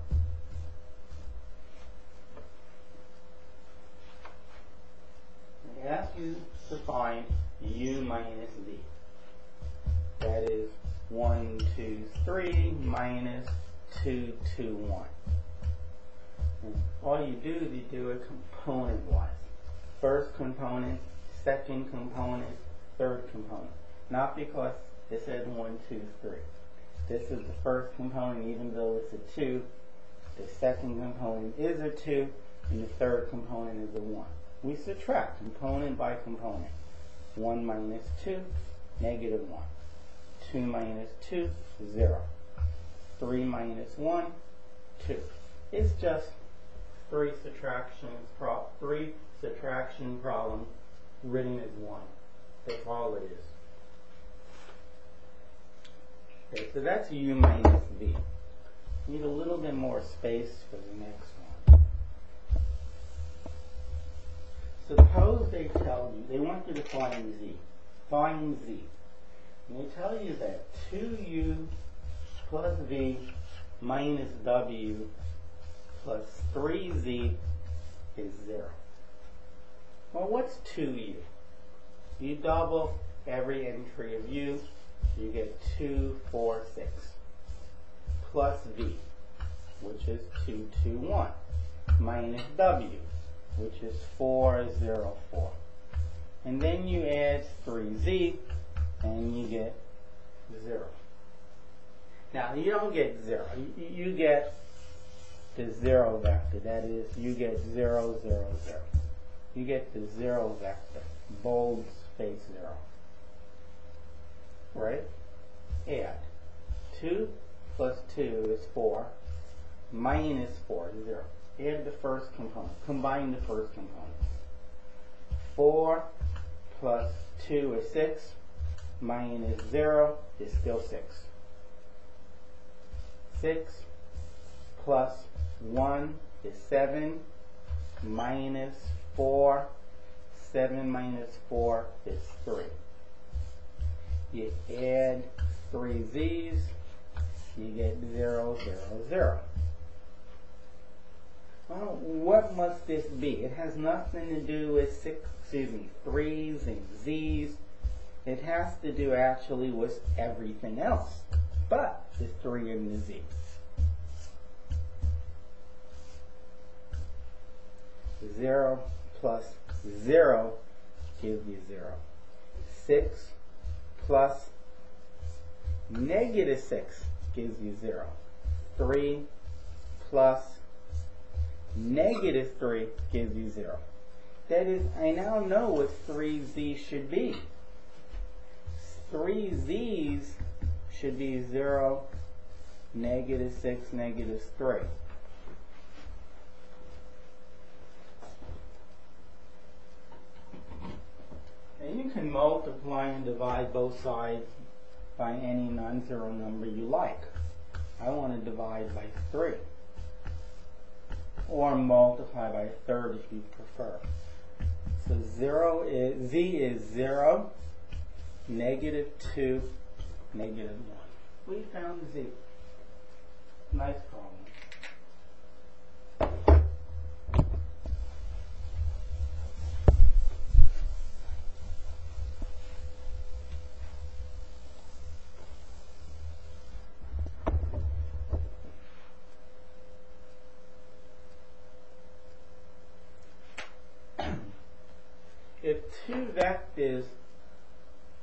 I ask you to find U minus V. That is 1, 2, 3 minus 2, 2, 1. And all you do is you do it component-wise. First component, second component, third component. Not because it says 1, 2, 3. This is the first component even though it's a 2. The second component is a 2 and the third component is a 1. We subtract component by component. 1 minus 2, negative 1. 2 minus 2, 0. 3 minus 1, 2. It's just three subtractions, pro three subtraction problem written as one. That's all it is. Okay, so that's u minus v. Need a little bit more space for the next one. Suppose they tell you, they want you to find z. Find z. And they tell you that 2u plus v minus w plus 3z is 0. Well, what's 2u? You double every entry of u, you get 2, 4, 6. Plus v, which is 2, 2, 1. Minus w, which is 4, 0, 4. And then you add 3z, and you get 0. Now, you don't get 0. You, you get the 0 vector. That is, you get 0, 0, 0. You get the 0 vector. Bold space 0. Right? Add. 2 plus 2 is 4. Minus 4 is 0. Add the first component. Combine the first component. 4 plus 2 is 6. Minus 0 is still 6. 6 plus 1 is 7 minus 4. 7 minus 4 is 3. You add 3 z's, you get 0, 0, 0. Well, what must this be? It has nothing to do with six, excuse me, 3's and z's. It has to do actually with everything else but the 3 and the z. 0 plus 0 gives you 0. 6 plus negative 6 gives you 0. 3 plus negative 3 gives you 0. That is, I now know what 3z should be. 3z's should be 0, negative 6, negative 3. And you can multiply and divide both sides by any non-zero number you like. I want to divide by 3. Or multiply by a third if you prefer. So 0 is, z is 0, negative 2, negative 1. We found z. Nice problem. if two vectors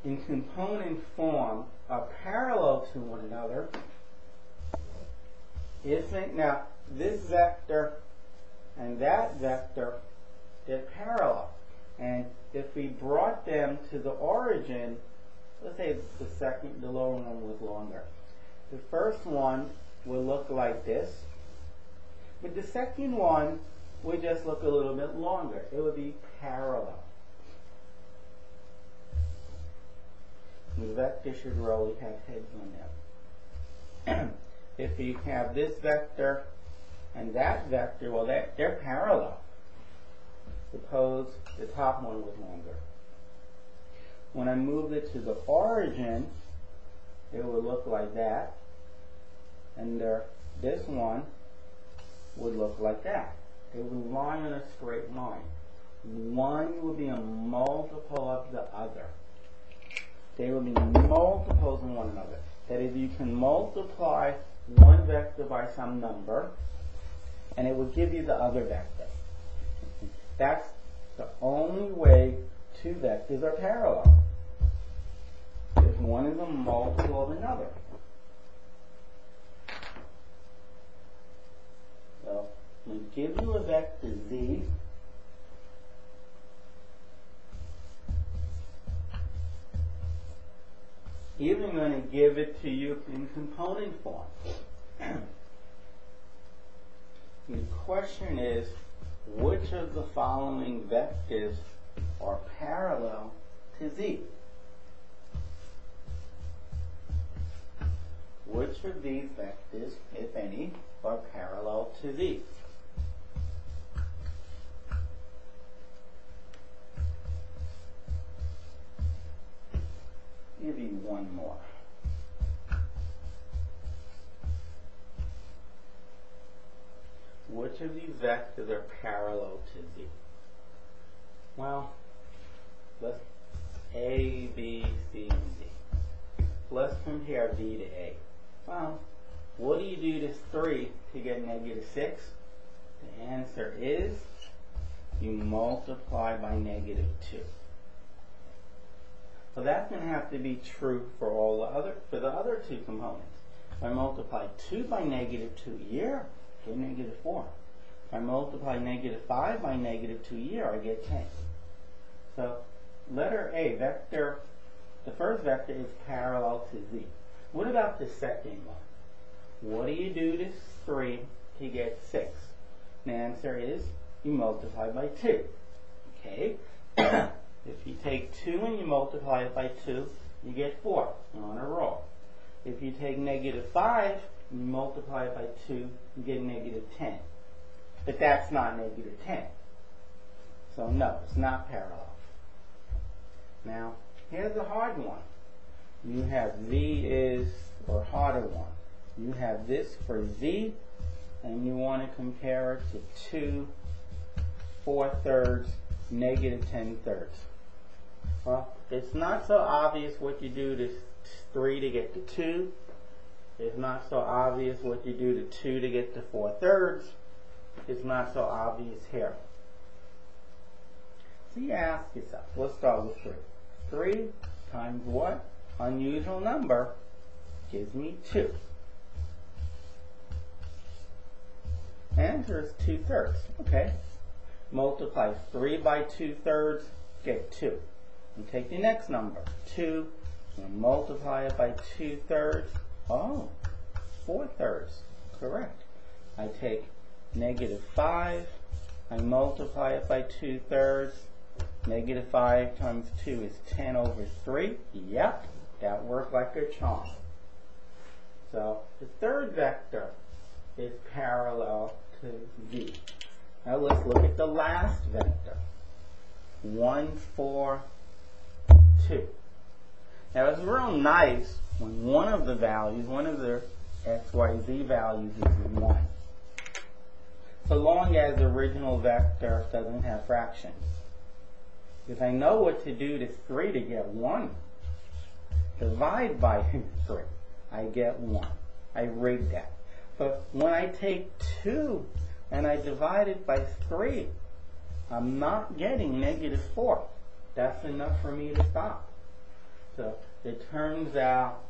in component form are parallel to one another, isn't now this vector and that vector they're parallel. And if we brought them to the origin, let's say the second, the lower one was longer. The first one will look like this, but the second one would just look a little bit longer. It would be parallel. The vector should really have heads on them. if you have this vector and that vector, well, they're, they're parallel. Suppose the top one was longer. When I move it to the origin, it would look like that. And there, this one would look like that. It would lie on a straight line. One would be a multiple of the other. They will be multiples of one another. That is, you can multiply one vector by some number, and it will give you the other vector. That's the only way two vectors are parallel. If one is a multiple of another. So, we give you a vector z, even going to give it to you in component form. the question is, which of the following vectors are parallel to z? Which of these vectors, if any, are parallel to z? Give you one more. Which of these vectors are parallel to z? Well, let's A, B, C, D. Let's compare B to A. Well, what do you do to 3 to get negative 6? The answer is you multiply by negative 2. So that's going to have to be true for all the other for the other two components. If I multiply 2 by negative 2 here, I get negative 4. If I multiply negative 5 by negative 2 here, I get 10. So letter A, vector, the first vector is parallel to z. What about the second one? What do you do to 3 to get 6? The answer is you multiply by 2. Okay? if you take 2 and you multiply it by 2, you get 4. You're on a roll. If you take negative 5 and you multiply it by 2, you get negative 10. But that's not negative 10. So no, it's not parallel. Now, here's the hard one. You have z is, or harder one. You have this for z, and you want to compare it to 2 4 thirds, negative 10 thirds. Well, it's not so obvious what you do to 3 to get to 2. It's not so obvious what you do to 2 to get to 4 thirds. It's not so obvious here. So you ask yourself, let's start with 3. 3 times what? Unusual number gives me 2. Answer is 2 thirds. Okay. Multiply 3 by 2 thirds, get 2. And take the next number, 2, and multiply it by 2 thirds. Oh, 4 thirds. Correct. I take negative 5, I multiply it by 2 thirds. Negative 5 times 2 is 10 over 3. Yep, that worked like a charm. So the third vector is parallel to z. Now let's look at the last vector. 1, 4, 2. Now it's real nice when one of the values, one of the x, y, z values is 1. So long as the original vector doesn't have fractions. If I know what to do to 3 to get 1, divide by 3, I get 1. I rigged that. But when I take 2 and I divide it by 3, I'm not getting negative 4. That's enough for me to stop. So it turns out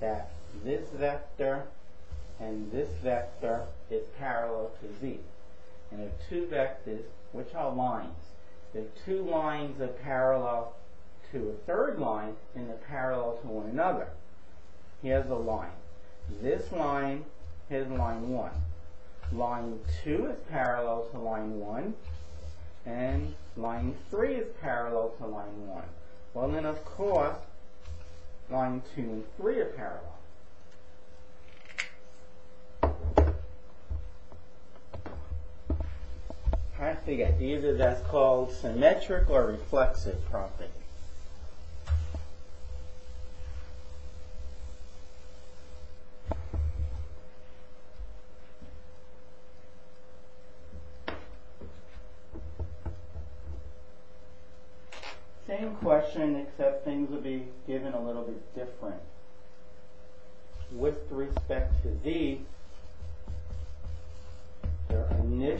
that this vector and this vector is parallel to z. And if two vectors, which are lines, if two lines are parallel to a third line, and they're parallel to one another. Here's a line. This line is line 1. Line 2 is parallel to line 1, and line 3 is parallel to line 1. Well, then, of course, line 2 and 3 are parallel. I forget. Either that's called symmetric or reflexive property. Same question, except things will be given a little bit different. With respect to Z,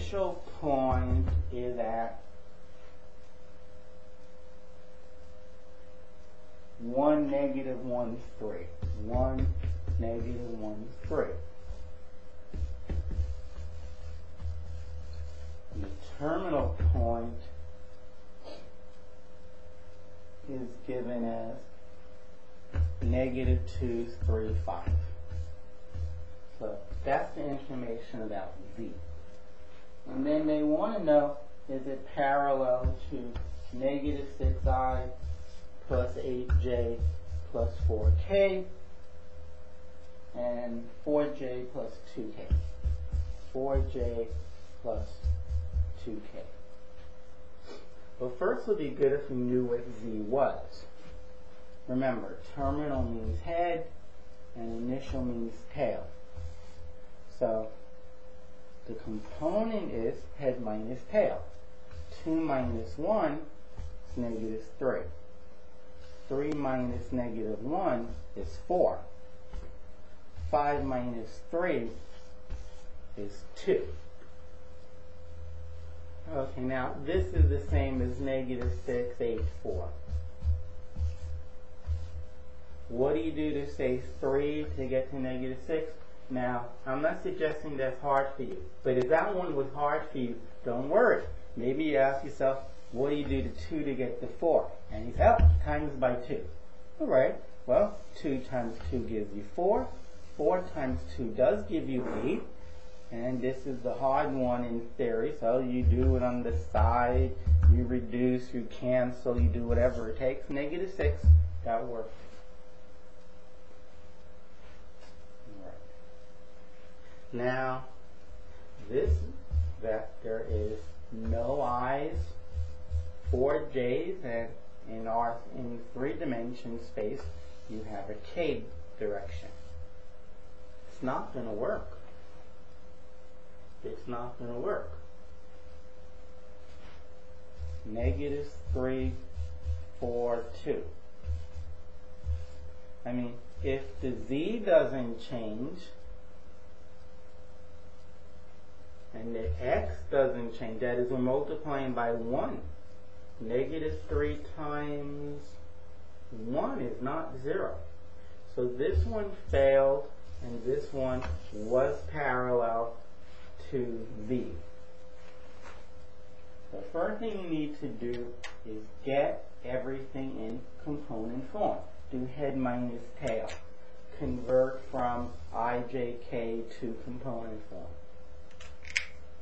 initial point is at 1, negative 1, 3. 1, negative 1, 3. the terminal point is given as negative 2, 3, 5. So that's the information about z. And then they want to know, is it parallel to negative 6i plus 8j plus 4k and 4j plus 2k. 4j plus 2k. Well, first it would be good if we knew what z was. Remember, terminal means head and initial means tail. So the component is head minus tail. 2 minus 1 is negative 3. 3 minus negative 1 is 4. 5 minus 3 is 2. Okay, now this is the same as negative 6, 8, 4. What do you do to say 3 to get to negative 6? Now, I'm not suggesting that's hard for you, but if that one was hard for you, don't worry. Maybe you ask yourself, what do you do to 2 to get to 4? And you say, oh, times by 2. Alright, well, 2 times 2 gives you 4. 4 times 2 does give you 8. And this is the hard one in theory, so you do it on the side, you reduce, you cancel, you do whatever it takes. Negative 6, that works. Now, this vector is no i's, four j's, and in our in three dimension space, you have a k direction. It's not going to work. It's not going to work. Negative 3, 4, 2. I mean, if the z doesn't change, and the x doesn't change, that is we're multiplying by 1. Negative 3 times 1 is not 0. So this one failed, and this one was parallel to v. The first thing you need to do is get everything in component form. Do head minus tail. Convert from ijk to component form.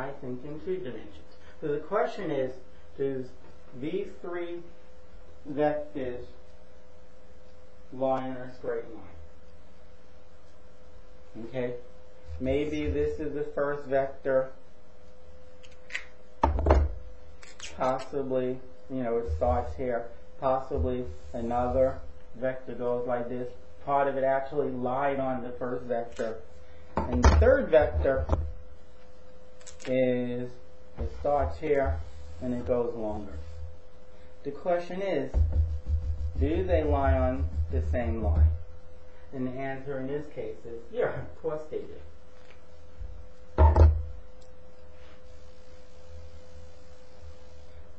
I think in two dimensions. So the question is, does these three vectors lie in a straight line? Okay? Maybe this is the first vector. Possibly, you know, it starts here. Possibly another vector goes like this. Part of it actually lied on the first vector. And the third vector is, it starts here and it goes longer. The question is, do they lie on the same line? And the answer in this case is, yeah, of course they do.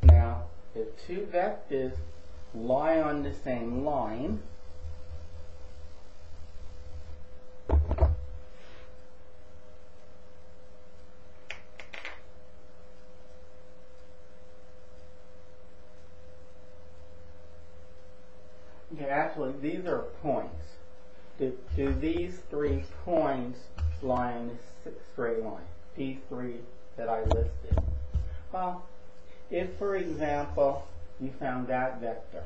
Now, if two vectors lie on the same line, actually, these are points. Do, do these three points lie in a straight line? These three that I listed. Well, if, for example, you found that vector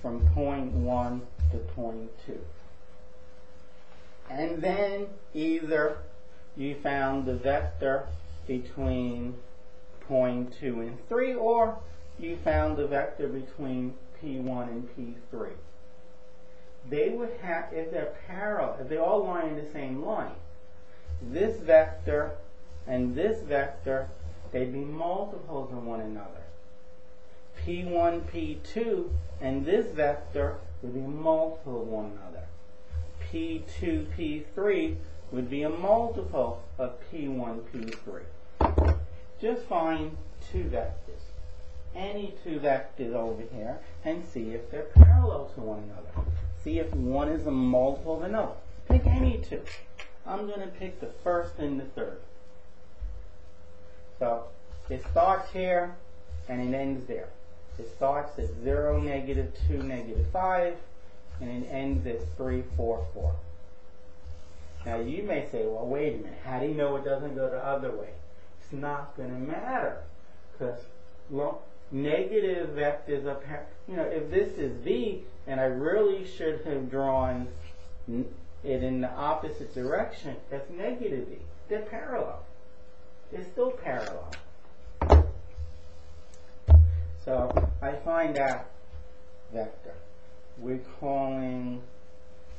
from point 1 to point 2, and then either you found the vector between point 2 and 3, or you found the vector between P1 and P3. They would have, if they're parallel, if they all lie in the same line, this vector and this vector, they'd be multiples of one another. P1, P2, and this vector would be a multiple of one another. P2, P3 would be a multiple of P1, P3. Just find two vectors, any two vectors over here, and see if they're parallel to one another. See if one is a multiple of another. Pick any two. I'm going to pick the first and the third. So it starts here and it ends there. It starts at 0, negative 2, negative 5, and it ends at 3, 4, 4. Now you may say, well, wait a minute, how do you know it doesn't go the other way? It's not going to matter because negative vectors par- you know, if this is V and I really should have drawn it in the opposite direction, that's negative V. They're parallel. They're still parallel. So I find that vector. We're calling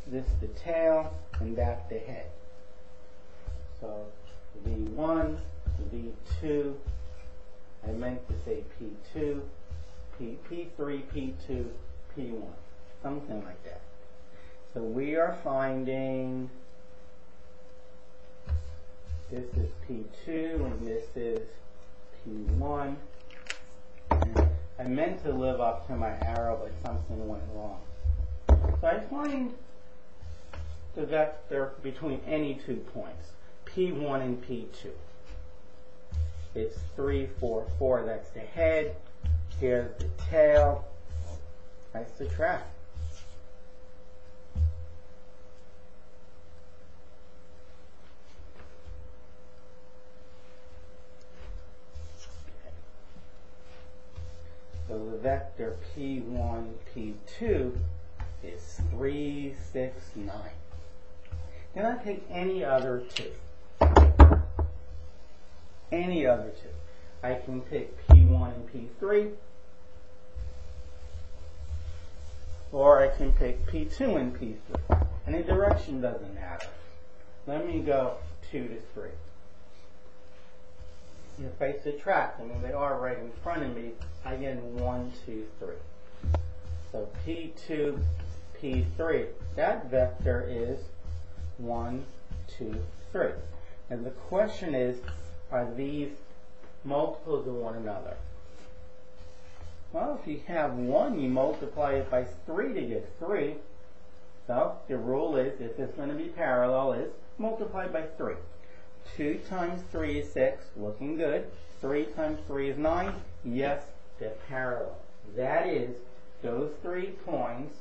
this the tail and that the head. So V1, V2, I meant to say P2, P, P3, P2, P1, something like that. So we are finding this is P2 and this is P1. And I meant to live up to my arrow, but something went wrong. So I find the vector between any two points, P1 and P2. It's 3, 4, 4, that's the head. Here's the tail. I subtract. So the vector P1, P2 is 3, 6, 9. Then I pick any other two. Any other two. I can pick P1 and P3. Or I can pick P2 and P3. And the direction doesn't matter. Let me go 2 to 3. If I subtract them, and they are right in front of me, I get 1, 2, 3. So P2, P3. That vector is 1, 2, 3. And the question is, are these multiples of one another? Well, if you have 1, you multiply it by 3 to get 3. So the rule is, if it's going to be parallel, is multiply by 3. 2 times 3 is 6, looking good. 3 times 3 is 9, yes, they're parallel. That is, those three points,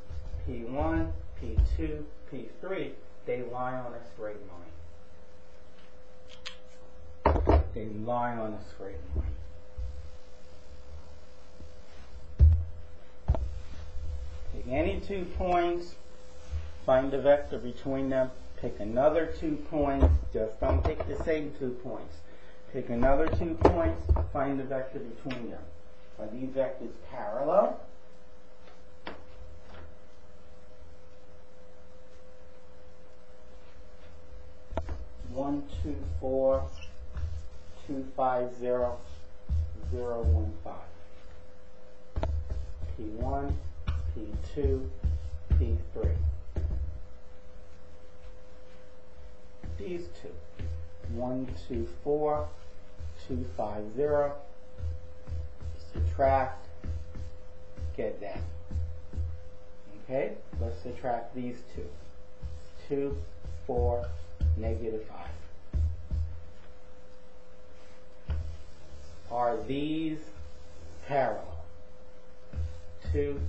P1, P2, P3, they lie on a straight line. They lie on a straight line. Take any two points, find the vector between them, pick another two points, just don't pick the same two points. Pick another two points, find the vector between them. Are these vectors parallel? One, two, four, two, five, zero, zero, one, five. P one, P two, P three. These two. One, two, four, two, five, zero. Subtract, get that. Okay, let's subtract these two. Two, four, negative five. Are these parallel? Two,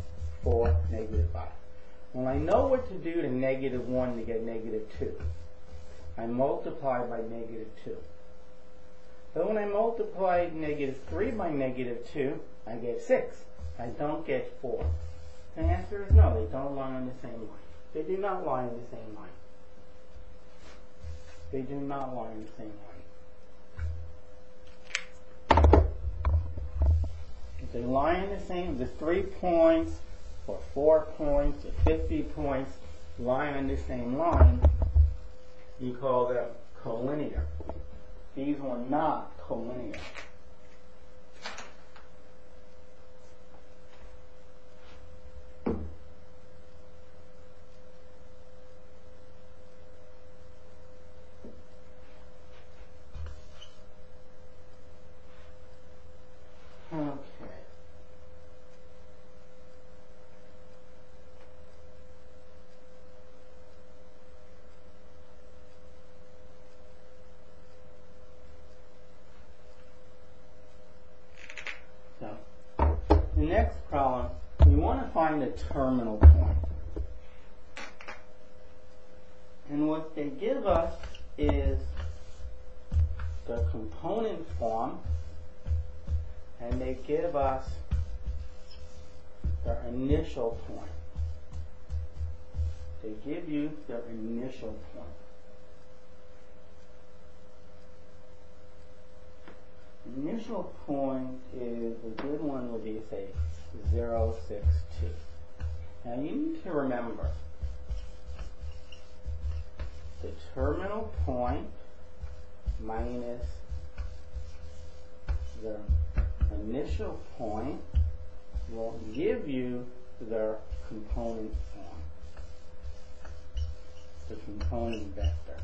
four, negative five. Well, I know what to do to negative 1 to get negative 2. I multiply by negative 2. But when I multiply negative 3 by negative 2, I get 6. I don't get 4. The answer is no, they don't lie on the same line. They do not lie on the same line. They do not lie on the same line. They lie on the same, the three points or four points or 50 points lie on the same line, you call them collinear. These were not collinear. Okay. So, the next problem, we want to find the terminal point. And what they give us is the component form, and they give us their initial point. They give you their initial point. Initial point is a good one would be say 062. Now you need to remember the terminal point minus the initial point will give you the component form, the component vector.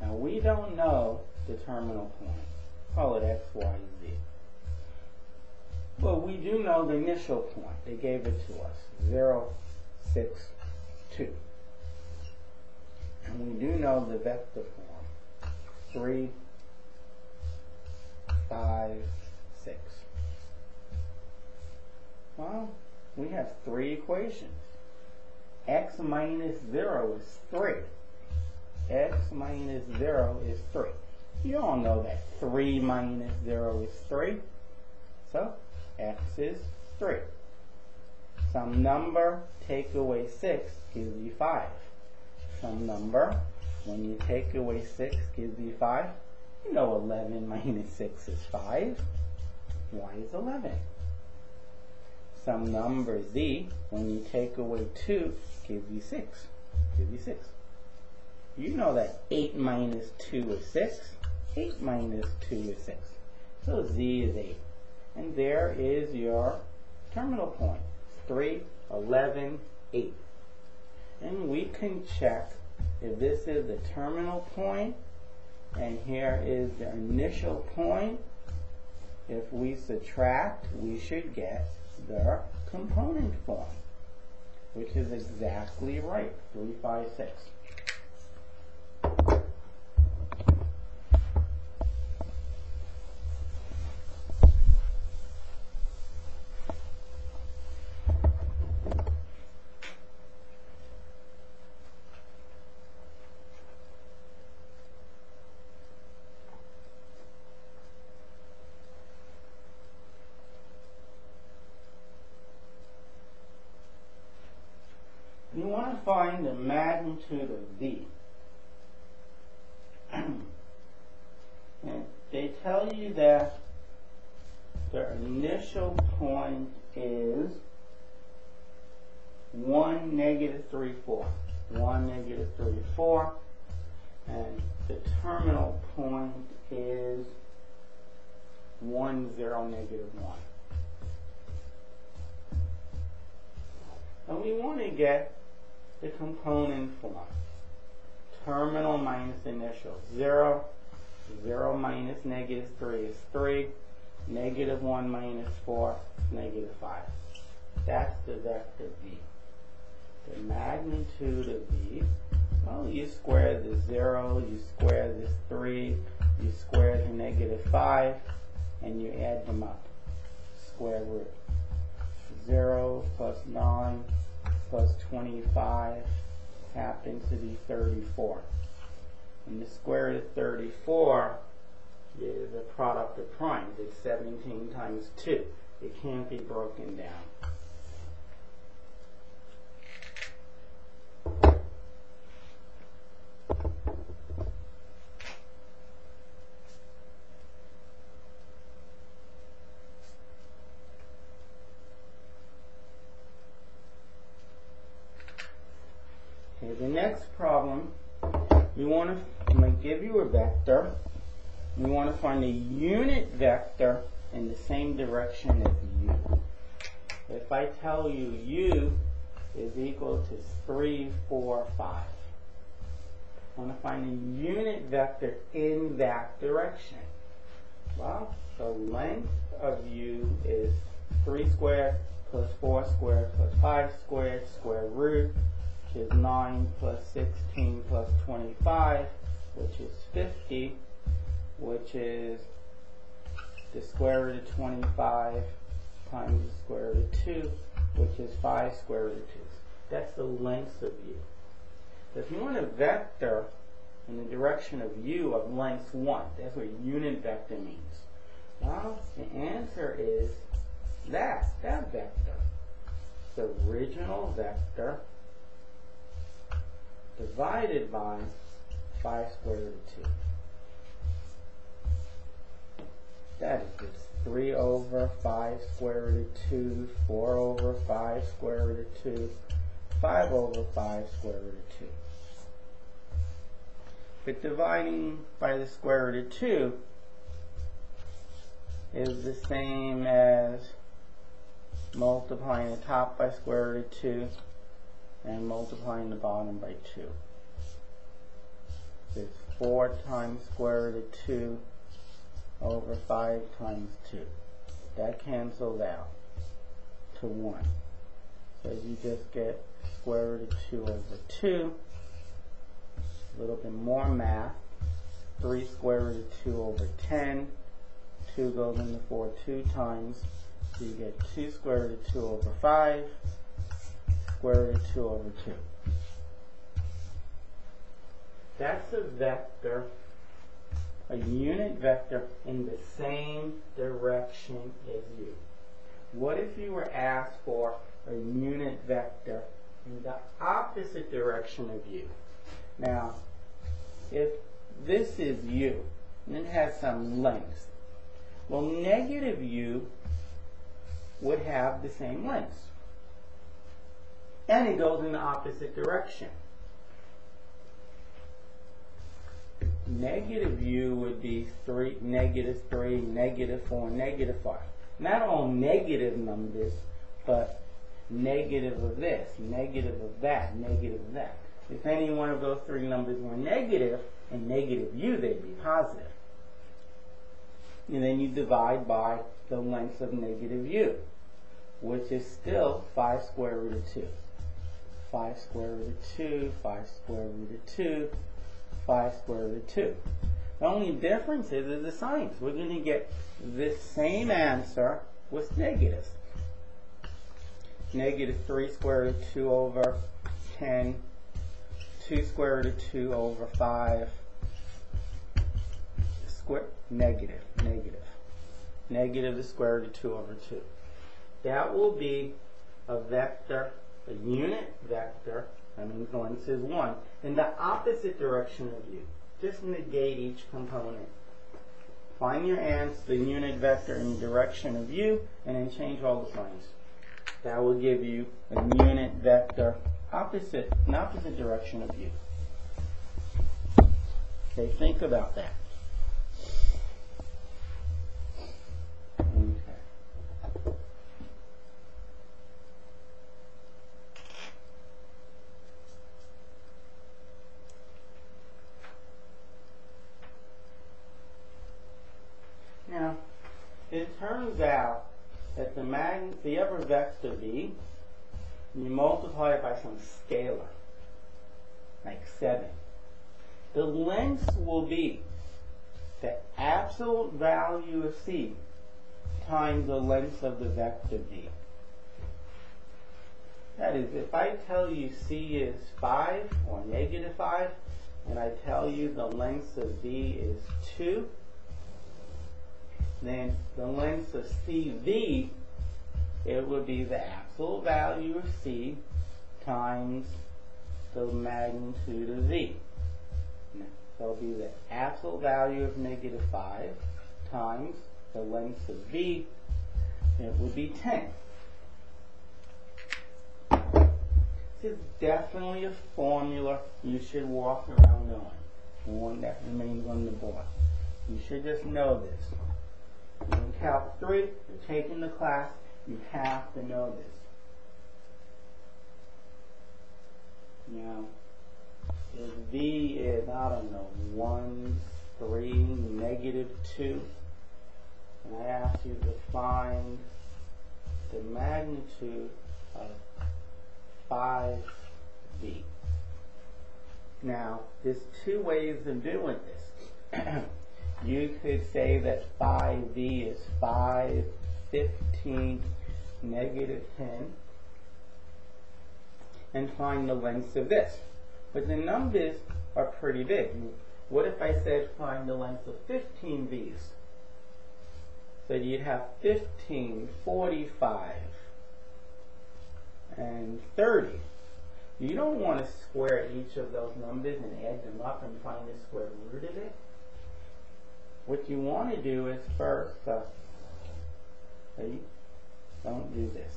Now we don't know the terminal point. Call it x, y, z. But we do know the initial point. They gave it to us, 0, 6, 2. And we do know the vector form, 3, 5, 6. Well, we have three equations. x minus 0 is 3. x minus 0 is 3. You all know that 3 minus 0 is 3. So, x is 3. Some number take away 6 gives you 5. Some number, when you take away 6 gives you 5. You know 11 minus 6 is 5. Y is 11. Some number z, when you take away 2, gives you 6. Gives you 6. You know that 8 minus 2 is 6. 8 minus 2 is 6. So z is 8. And there is your terminal point. 3, 11, 8. And we can check if this is the terminal point and here is the initial point. If we subtract, we should get the component form, which is exactly right, 3, minus negative 3 is 3. Negative 1 minus 4 is negative 5. That's the vector v. The magnitude of v, well, you square the 0, you square this 3, you square the negative 5, and you add them up. Square root. 0 plus 9 plus 25 happens to be 34. And the square root of 34 a product of primes. It's 17 times 2. It can't be broken down. Okay, the next problem, we want to give you a vector. We want to find a unit vector in the same direction as u. If I tell you u is equal to 3, 4, 5, I want to find a unit vector in that direction. Well, the length of u is 3 squared plus 4 squared plus 5 squared square root which is 9 plus 16 plus 25, which is 50, which is the square root of 25 times the square root of 2, which is 5 square root of 2. That's the length of u. So if you want a vector in the direction of u of length 1, that's what unit vector means. Well, the answer is that, that vector. The original vector divided by 5 square root of 2. That is just 3 over 5 square root of 2, 4 over 5 square root of 2, 5 over 5 square root of 2. But dividing by the square root of 2 is the same as multiplying the top by square root of 2 and multiplying the bottom by 2. It's 4 times square root of 2 over 5 times 2. That cancels out to 1. So you just get square root of 2 over 2. A little bit more math. 3 square root of 2 over 10. 2 goes into 4 two times. So you get 2 square root of 2 over 5 square root of 2 over 2. That's a vector, a unit vector in the same direction as u. What if you were asked for a unit vector in the opposite direction of u? Now, if this is u, and it has some length, well, negative u would have the same length and it goes in the opposite direction. Negative u would be 3, negative 3, negative 4, negative 5. Not all negative numbers, but negative of this, negative of that, negative of that. If any one of those three numbers were negative, and negative u, they'd be positive. And then you divide by the length of negative u, which is still 5 square root of 2. 5 square root of 2, 5 square root of 2, 5 square root of 2. The only difference is, is the signs. We're going to get this same answer with negatives. Negative 3 square root of 2 over 10, 2 square root of 2 over 5, square, negative, negative. Negative the square root of 2 over 2. That will be a vector a unit vector, is 1, in the opposite direction of u. Just negate each component. Find your answer, the unit vector in the direction of u, and then change all the signs. That will give you a unit vector opposite, in opposite direction of u. Okay, think about that. Turns out that the mag the upper vector b, you multiply it by some scalar, like 7. The length will be the absolute value of c times the length of the vector b. That is, if I tell you C is 5 or negative 5, and I tell you the length of V is 2, then the length of CV, it would be the absolute value of C times the magnitude of V. So it'll be the absolute value of negative 5 times the length of V, it would be 10. This is definitely a formula you should walk around knowing. One that remains on the board. You should just know this. In Calc 3, you're taking the class, you have to know this. Now, if V is, I don't know, 1, 3, negative 2, and I ask you to find the magnitude of 5V. Now, there's two ways of doing this. you could say that 5V is 5, 15, negative 10, and find the length of this. But the numbers are pretty big. What if I said find the length of 15 V's? So you'd have 15, 45, and 30. You don't want to square each of those numbers and add them up and find the square root of it. What you want to do is first, uh, see, don't do this.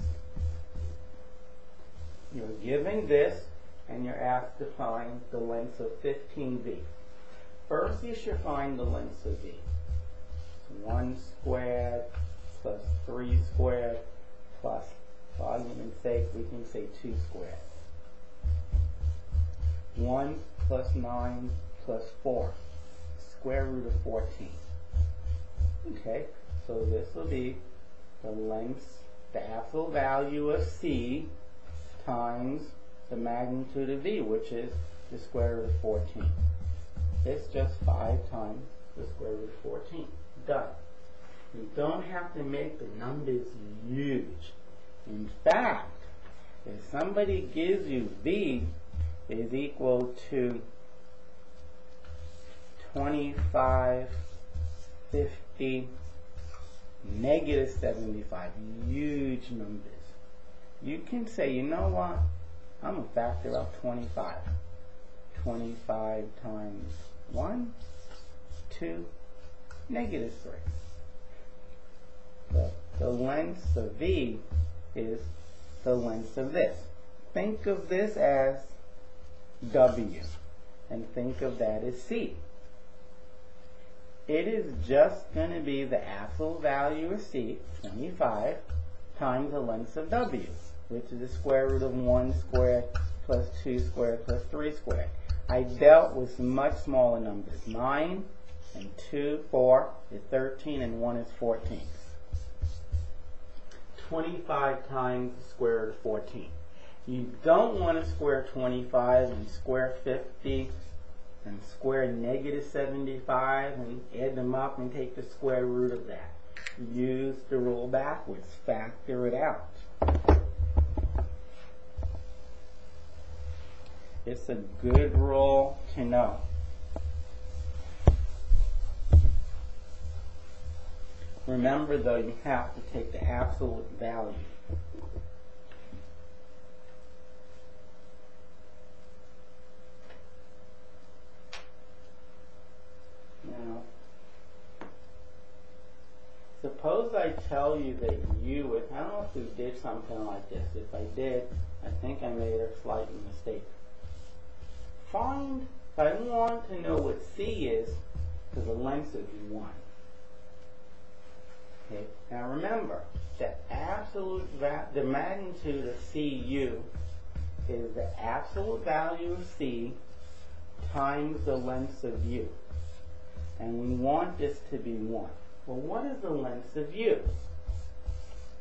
You're giving this and you're asked to find the length of 15v. First you should find the length of v. 1 squared plus 3 squared plus, for argument's sake, we can say 2 squared. 1 plus 9 plus 4, square root of 14. Okay, so this will be the length, the absolute value of c times the magnitude of v, which is the square root of 14. It's just 5 times the square root of 14 done. You don't have to make the numbers huge. In fact, if somebody gives you V is equal to 25, 50, negative 75, huge numbers. You can say, you know what? I'm going to factor out 25. 25 times 1, 2, negative 3. The, the length of V is the length of this. Think of this as W and think of that as C. It is just going to be the absolute value of C, 25, times the length of W, which is the square root of 1 squared plus 2 squared plus 3 squared. I dealt with much smaller numbers. 9 and 2, 4 is 13, and 1 is 14. 25 times the square root of 14. You don't want to square 25 and square 50 and square negative 75 and add them up and take the square root of that. Use the rule backwards. Factor it out. It's a good rule to know. Remember though, you have to take the absolute value. Now, suppose I tell you that you, if, I don't know if we did something like this. If I did, I think I made a slight mistake. Find, if I want to know what C is, because the length is 1. Okay. Now remember, the absolute the magnitude of Cu is the absolute value of C times the length of U. And we want this to be 1. Well, what is the length of U?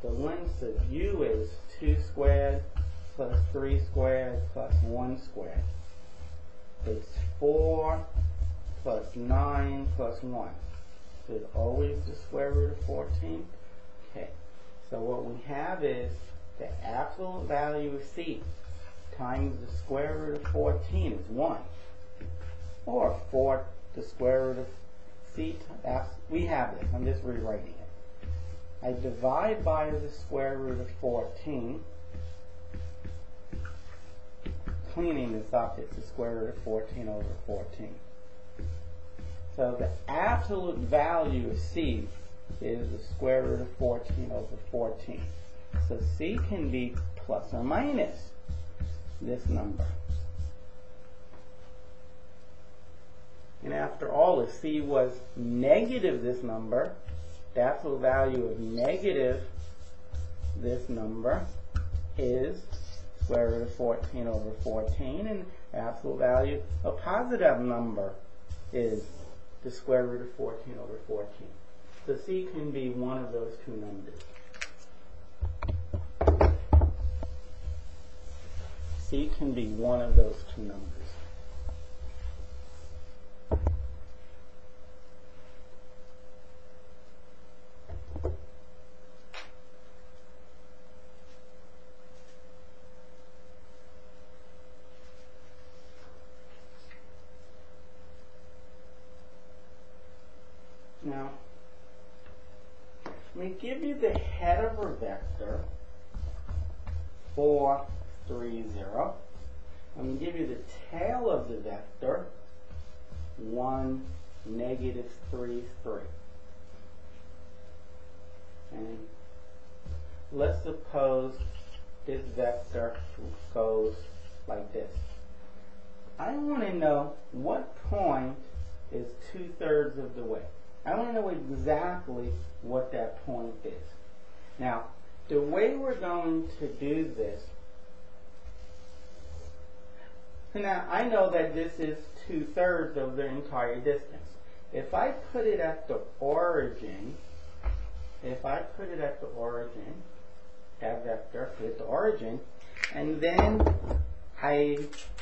The length of U is 2 squared plus 3 squared plus 1 squared. It's 4 plus 9 plus 1 is always the square root of 14. Okay, so what we have is the absolute value of c times the square root of 14 is 1. Or 4 the square root of c, that's, we have this, I'm just rewriting it. I divide by the square root of 14. Cleaning this up, it's the square root of 14 over 14. So the absolute value of c is the square root of 14 over 14. So c can be plus or minus this number. And after all, if c was negative this number, the absolute value of negative this number is square root of 14 over 14, and the absolute value of positive number is the square root of 14 over 14. So c can be one of those two numbers. c can be one of those two numbers. Now, let me give you the head of a vector, 4, 3, 0. Let me give you the tail of the vector, 1, negative 3, 3. And let's suppose this vector goes like this. I want to know what point is two-thirds of the way. I want to know exactly what that point is. Now, the way we're going to do this, now I know that this is two-thirds of the entire distance. If I put it at the origin, if I put it at the origin, have that vector at the origin, and then I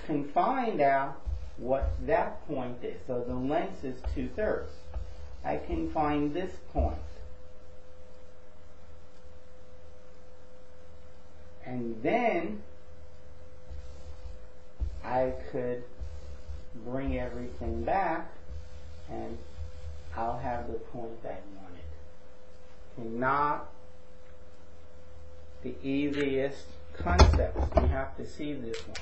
can find out what that point is. So the length is two-thirds. I can find this point. And then I could bring everything back and I'll have the point that I wanted. Not the easiest concept. You have to see this one.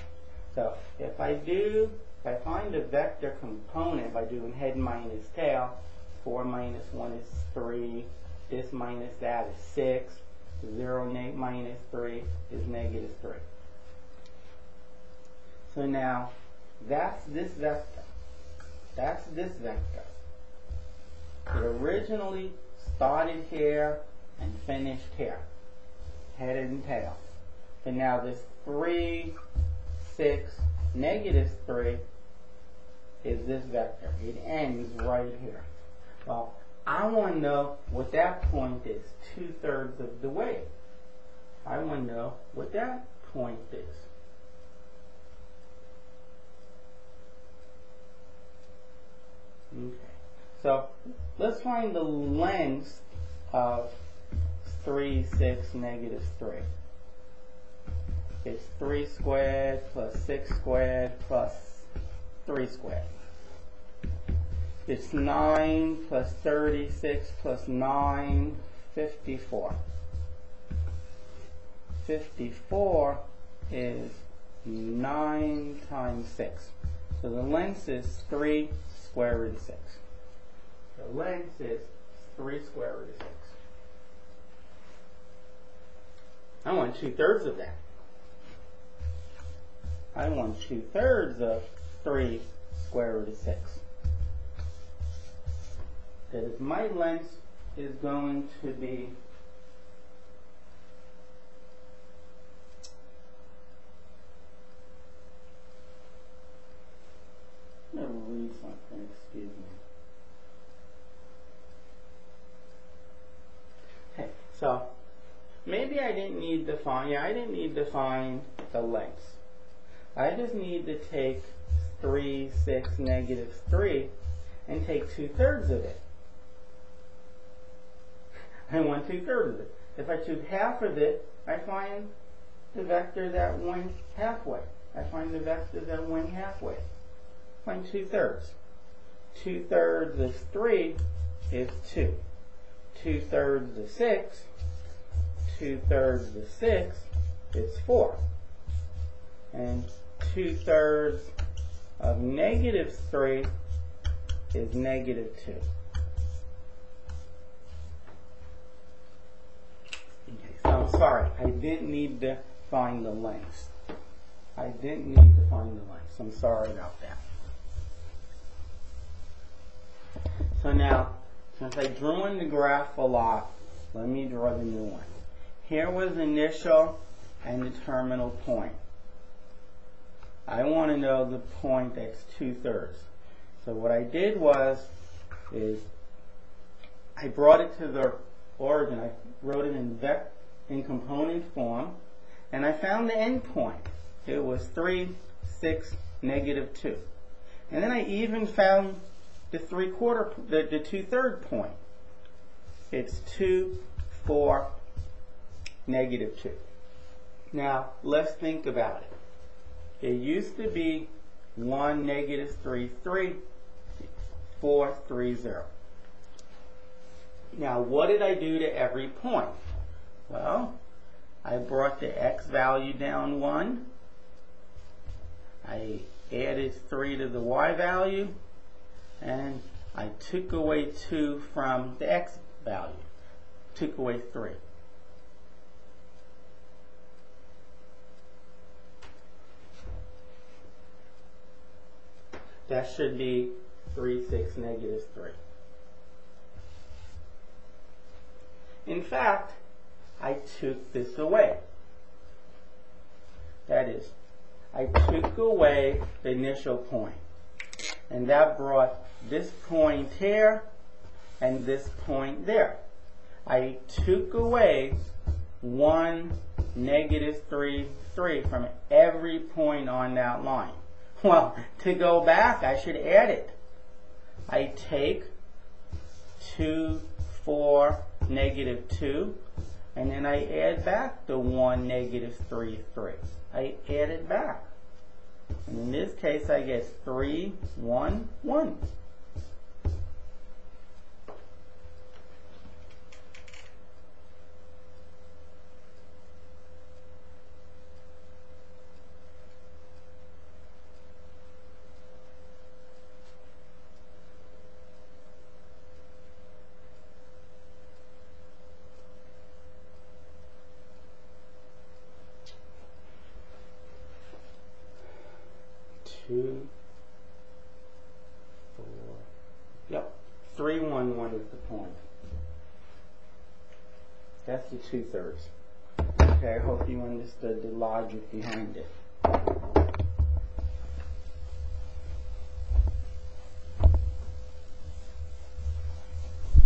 So if I do, if I find a vector component by doing head minus tail, 4 minus 1 is 3, this minus that is 6, 0 minus 3 is negative 3. So now, that's this vector. That's this vector. It originally started here and finished here. Head and tail. And now this 3, 6, negative 3 is this vector. It ends right here. Well, I want to know what that point is, two-thirds of the way. I want to know what that point is. Okay, so let's find the length of 3, 6, negative 3. It's 3 squared plus 6 squared plus 3 squared. It's 9 plus 36 plus 9, 54. 54 is 9 times 6. So the length is 3 square root of 6. The length is 3 square root of 6. I want two thirds of that. I want two thirds of 3 square root of 6 that if my length is going to be I'm read something, excuse me. Okay, so maybe I didn't need to find, yeah, I didn't need to find the length. I just need to take 3, 6, negative 3 and take two-thirds of it. I want two-thirds of it. If I choose half of it, I find the vector that went halfway. I find the vector that went halfway. Find two-thirds. Two-thirds of 3 is 2. Two-thirds of 6, two-thirds of 6 is 4. And two-thirds of negative 3 is negative 2. no, sorry. I didn't need to find the lengths. I didn't need to find the lengths. I'm sorry about that. So now, since I drew in the graph a lot, let me draw the new one. Here was initial and the terminal point. I want to know the point that's two-thirds. So what I did was, is I brought it to the origin. I wrote it in vec in component form, and I found the endpoint. It was 3, 6, negative 2. And then I even found the three quarter, the, the two third point. It's 2, 4, negative 2. Now, let's think about it. It used to be 1, negative 3, 3, 4, 3, 0. Now, what did I do to every point? Well, I brought the x value down 1. I added 3 to the y value and I took away 2 from the x value. Took away 3. That should be 3, 6, negative 3. In fact, I took this away. That is, I took away the initial point. And that brought this point here and this point there. I took away 1, negative 3, 3 from every point on that line. Well, to go back, I should add it. I take 2, 4, negative 2, and then I add back the 1, negative 3, 3. I add it back. And in this case, I get 3, 1, 1. Two, four, yep, three, one, one is the point. That's the two thirds. Okay, I hope you understood the logic behind it.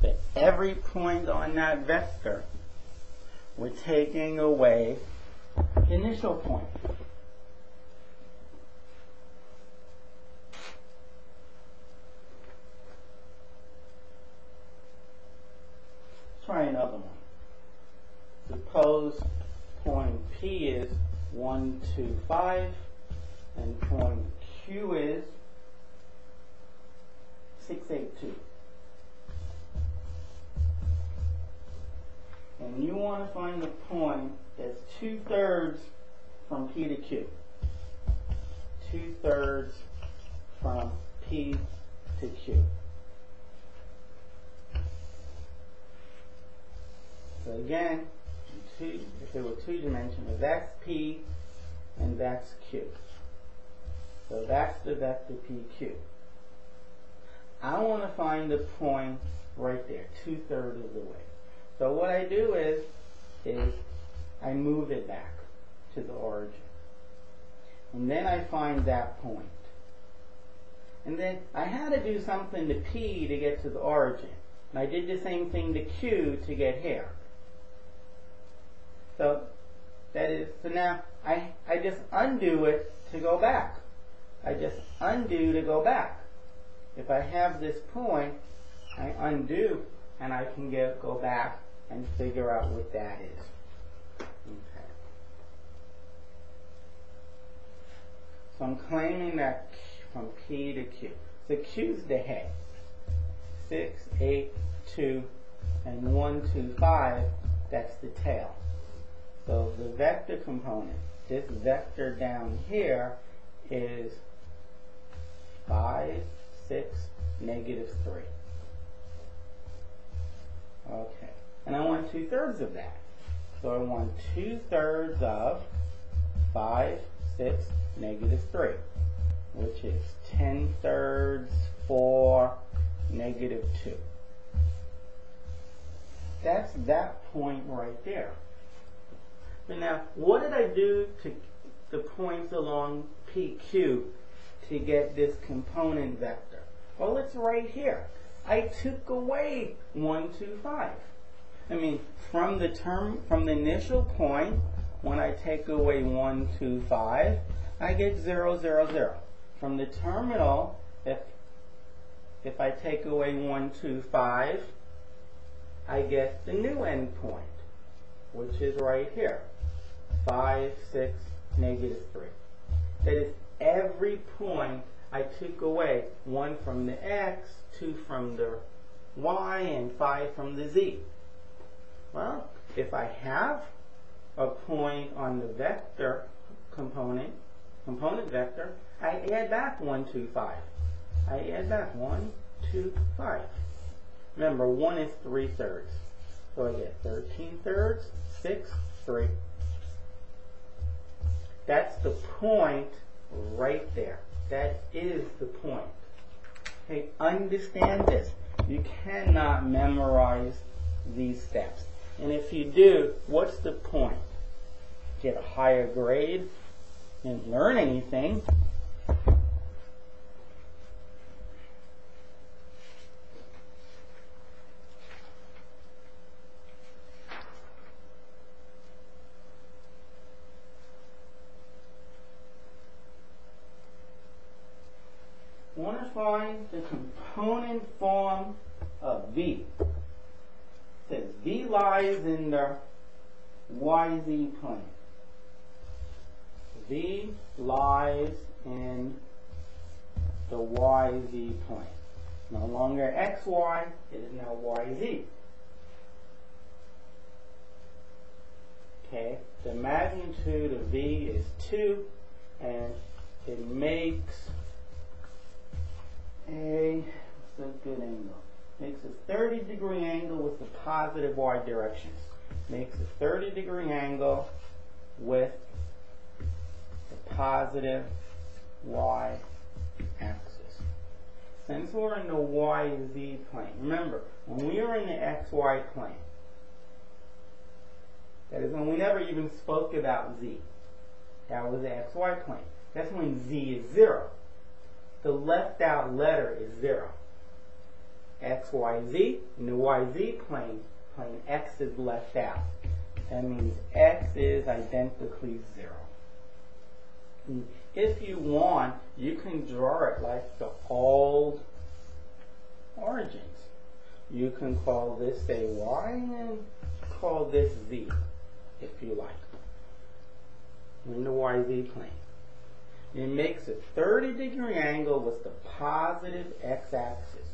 At every point on that vector, we're taking away initial point. try another one. Suppose point P is 1, 2, 5, and point Q is 6, 8, 2. And you want to find the point that's two thirds from P to Q. Two thirds from P to Q. So again, two, if there were two dimensional, that's P and that's Q. So that's the vector PQ. I want to find the point right there, two-thirds of the way. So what I do is, is I move it back to the origin. And then I find that point. And then I had to do something to P to get to the origin. And I did the same thing to Q to get here. So that is, so now I, I just undo it to go back. I just undo to go back. If I have this point, I undo and I can get, go back and figure out what that is. Okay. So I'm claiming that from P to Q. So Q's the head. 6, 8, 2, and 1, 2, 5, that's the tail. So the vector component, this vector down here is 5, 6, negative 3. Okay. And I want two thirds of that. So I want two thirds of 5, 6, negative 3, which is 10 thirds, 4, negative 2. That's that point right there. But now, what did I do to the points along PQ to get this component vector? Well, it's right here. I took away 1, 2, 5. I mean, from the term, from the initial point, when I take away 1, 2, 5, I get 0, 0, 0. From the terminal, if, if I take away 1, 2, 5, I get the new endpoint, which is right here. 5, 6, negative 3. That is every point I took away, 1 from the x, 2 from the y, and 5 from the z. Well, if I have a point on the vector component, component vector, I add back 1, 2, 5. I add back 1, 2, 5. Remember, 1 is 3 thirds. So I get 13 thirds, 6, 3. That's the point right there. That is the point. Okay, understand this. You cannot memorize these steps. And if you do, what's the point? Get a higher grade and learn anything. want to find the component form of V. It says V lies in the YZ plane. V lies in the YZ plane. No longer XY, it is now YZ. Okay, the magnitude of V is 2 and it makes a, what's a good angle? Makes a 30 degree angle with the positive y directions. Makes a 30 degree angle with the positive y axis. Since we're in the yz plane, remember, when we are in the xy plane, that is when we never even spoke about z. That was the xy plane. That's when z is 0 the left out letter is 0. X, Y, Z, in the YZ plane, plane X is left out. That means X is identically 0. And if you want, you can draw it like the old origins. You can call this a Y and call this Z, if you like, in the YZ plane. It makes a 30 degree angle with the positive x-axis.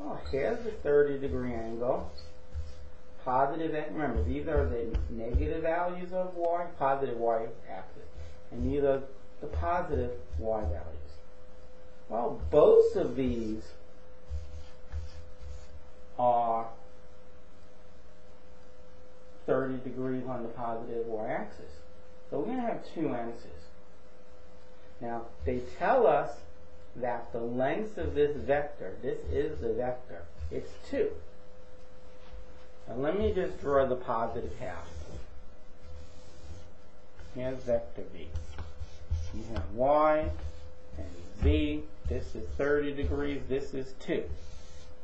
Oh, here's the 30 degree angle. Positive, remember, these are the negative values of y, positive y-axis. And these are the positive y values. Well, both of these are 30 degrees on the positive y-axis. So we're going to have two answers. Now, they tell us that the length of this vector, this is the vector, it's 2. Now let me just draw the positive half. Here's vector v. You have y and z. This is 30 degrees. This is 2.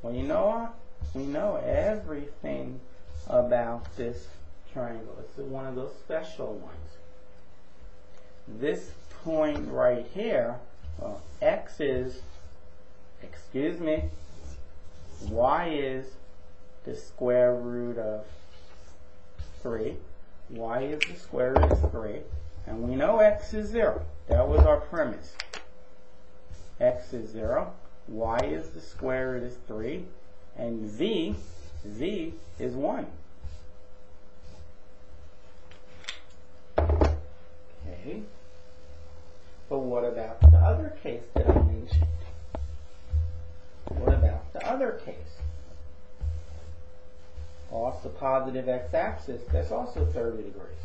Well, you know what? We know everything about this triangle. It's one of those special ones. This point right here, well, x is, excuse me, y is the square root of 3. y is the square root of 3. And we know x is 0. That was our premise. x is 0, y is the square root of 3, and z, z is 1. Okay. But what about the other case that I mentioned? What about the other case? Off the positive x-axis, that's also 30 degrees.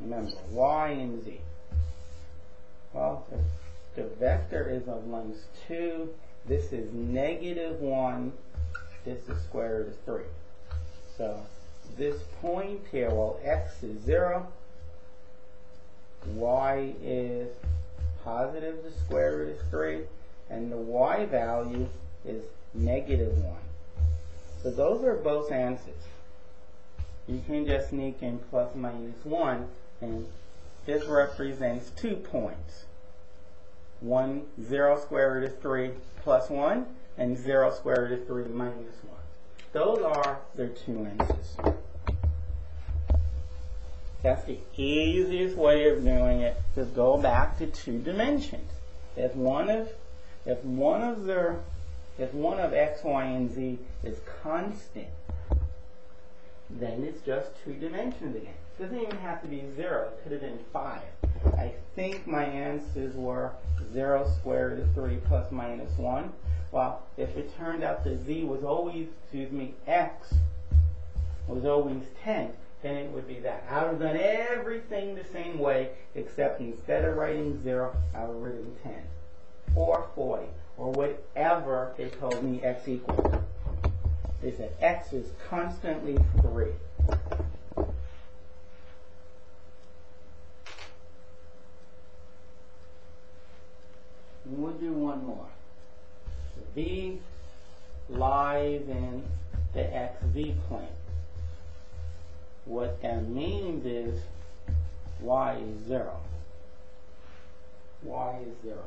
Remember, y and z. Well, the vector is of length 2, this is negative 1, this is square root of 3. So this point here, well, x is 0, y is positive the square root of 3, and the y value is negative 1. So those are both answers. You can just sneak in plus minus 1, and this represents two points. 1, 0 square root of 3 plus 1, and 0 square root of 3 minus 1. Those are their two answers. That's the easiest way of doing it. Just go back to two dimensions. If one of if one of their if one of x, y, and z is constant, then it's just two dimensions again. It doesn't even have to be zero. It could have been five. I think my answers were 0 squared of 3 plus minus 1. Well, if it turned out that z was always, excuse me, x was always 10, then it would be that. I would have done everything the same way, except instead of writing 0, I would have written 10. Or 40, or whatever they told me x equals. They said x is constantly 3. We'll do one more. V lies in the xz plane. What that means is y is 0. y is 0.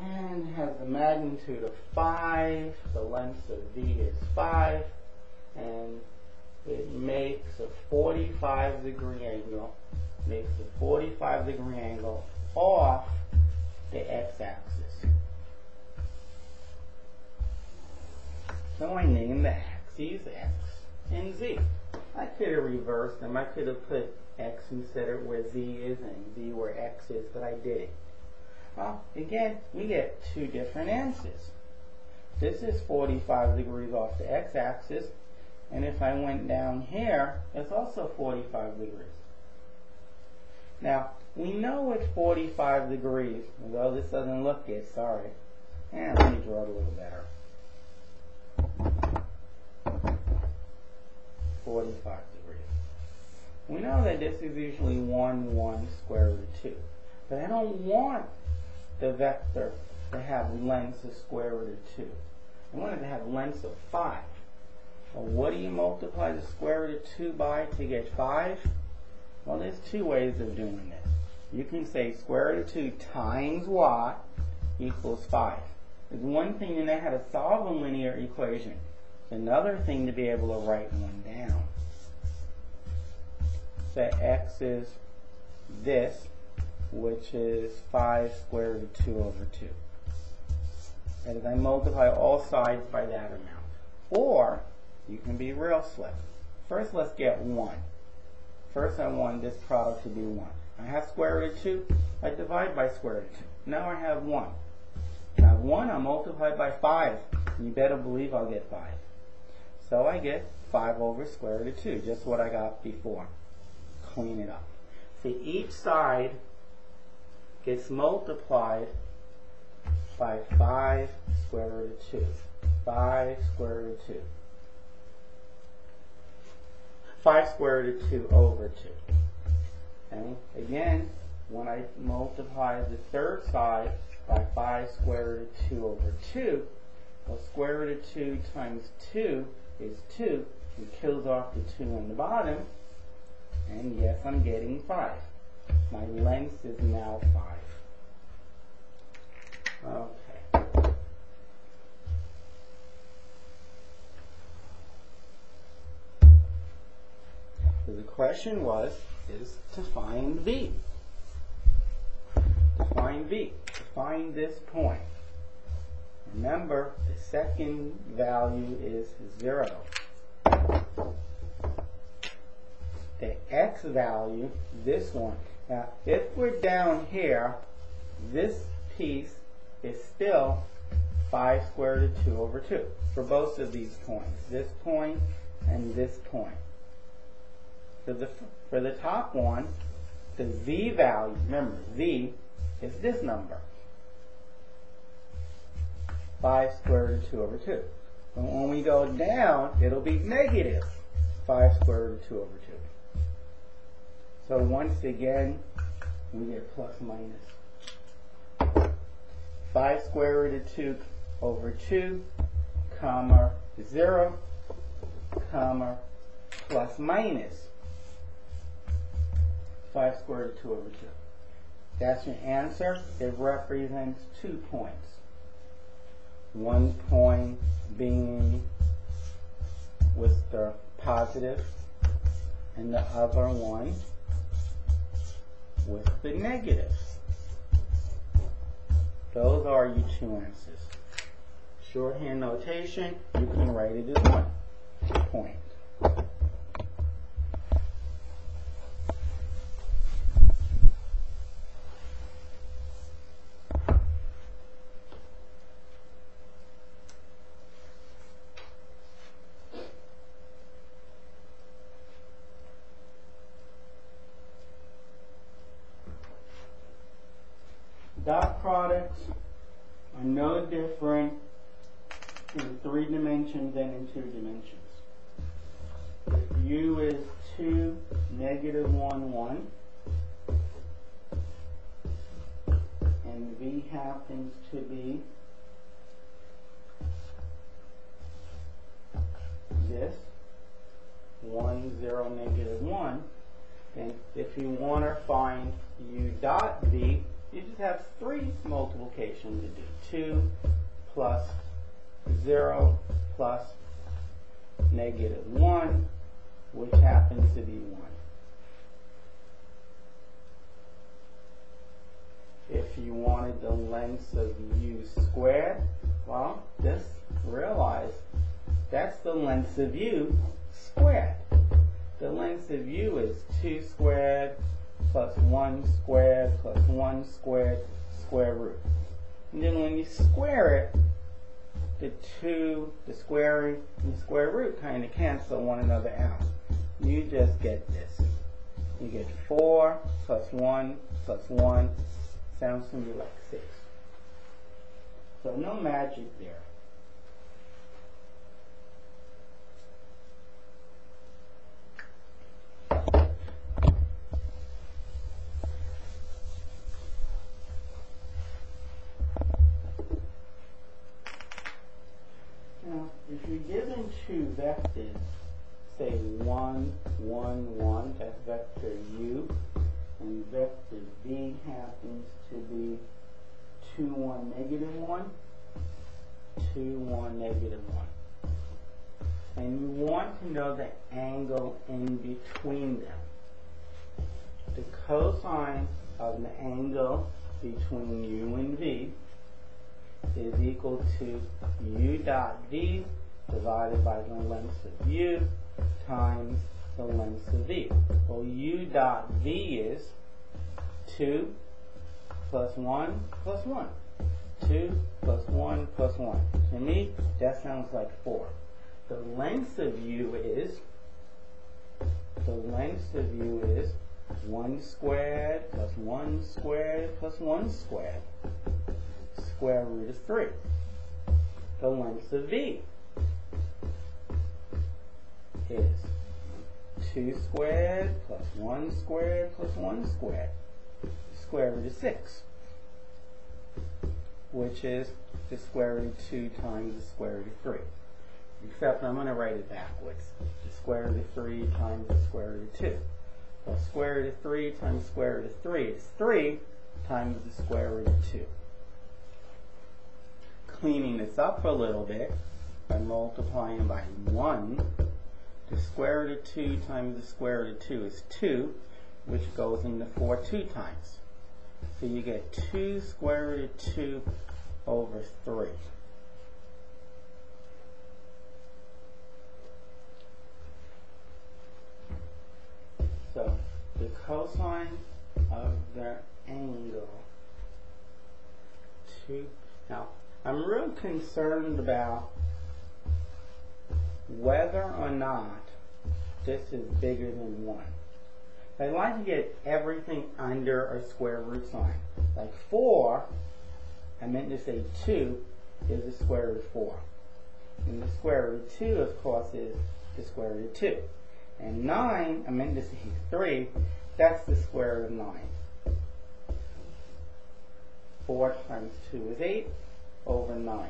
And has the magnitude of 5, the length of v is 5, and it makes a 45 degree angle makes a 45 degree angle off the x-axis. So I name the axes x and z. I could have reversed them. I could have put x instead of where z is and z where x is, but I didn't. Well, again, we get two different answers. This is 45 degrees off the x-axis, and if I went down here, it's also 45 degrees. Now, we know it's 45 degrees, although this doesn't look good, sorry. And let me draw it a little better. 45 degrees. We know that this is usually 1, 1 square root of 2. But I don't want the vector to have lengths of square root of 2. I want it to have lengths of 5. Well, what do you multiply the square root of 2 by to get 5? Well, there's two ways of doing this. You can say square root of 2 times y equals 5. There's one thing you know how to solve a linear equation. Another thing to be able to write one down. Say x is this, which is 5 square root of 2 over 2. And is, I multiply all sides by that amount. Or, you can be real slick. First, let's get 1. First I want this product to be 1. I have square root of 2. I divide by square root of 2. Now I have 1. Now 1 I multiply by 5. You better believe I'll get 5. So I get 5 over square root of 2, just what I got before. Clean it up. See, each side gets multiplied by 5 square root of 2. 5 square root of 2. 5 square root of 2 over 2. And again, when I multiply the third side by 5 square root of 2 over 2, well, square root of 2 times 2 is 2. It kills off the 2 on the bottom. And yes, I'm getting 5. My length is now 5. Okay. So The question was, is to find v. To find v. To find this point. Remember, the second value is 0. The x value, this one. Now, if we're down here, this piece is still 5 square root of 2 over 2 for both of these points. This point and this point. For the, for the top one, the z value, remember, z is this number. 5 square root of 2 over 2. And when we go down, it'll be negative 5 square root of 2 over 2. So once again, we get plus 5 square root of 2 over 2, comma, 0, comma, plus minus 5 square root of 2 over 2. That's your answer. It represents two points one point being with the positive and the other one with the negative. Those are your two answers. Shorthand notation, you can write it as one point. 1 squared plus 1 squared square root. And then when you square it, the 2, the square, and the square root kind of cancel one another out. You just get this. You get 4 plus 1 plus 1 sounds to me like 6. So no magic there. Now, if you're given two vectors, say 1, 1, 1, that's vector u, and vector v happens to be 2, 1, negative 1, 2, 1, negative 1. And you want to know the angle in between them. The cosine of the angle between u and v is equal to u dot v divided by the length of u times the length of v. Well, u dot v is 2 plus 1 plus 1. 2 plus 1 plus 1. To me, that sounds like 4. The length of u is, the length of u is 1 squared plus 1 squared plus 1 squared square root of 3. The length of v is 2 squared plus 1 squared plus 1 squared. Square root of 6 which is the square root of 2 times the square root of 3 except I'm going to write it backwards. The square root of 3 times the square root of 2 well square root of 3 times square root of 3 is 3 times the square root of 2 cleaning this up a little bit by multiplying by 1 the square root of 2 times the square root of 2 is 2, which goes into 4 two times. So you get 2 square root of 2 over 3. So the cosine of the angle 2. Now, I'm real concerned about whether or not this is bigger than 1. I like to get everything under a square root sign. Like 4, I meant to say 2 is the square root of 4. And the square root of 2, of course, is the square root of 2. And 9, I meant to say 3, that's the square root of 9. 4 times 2 is 8 over 9.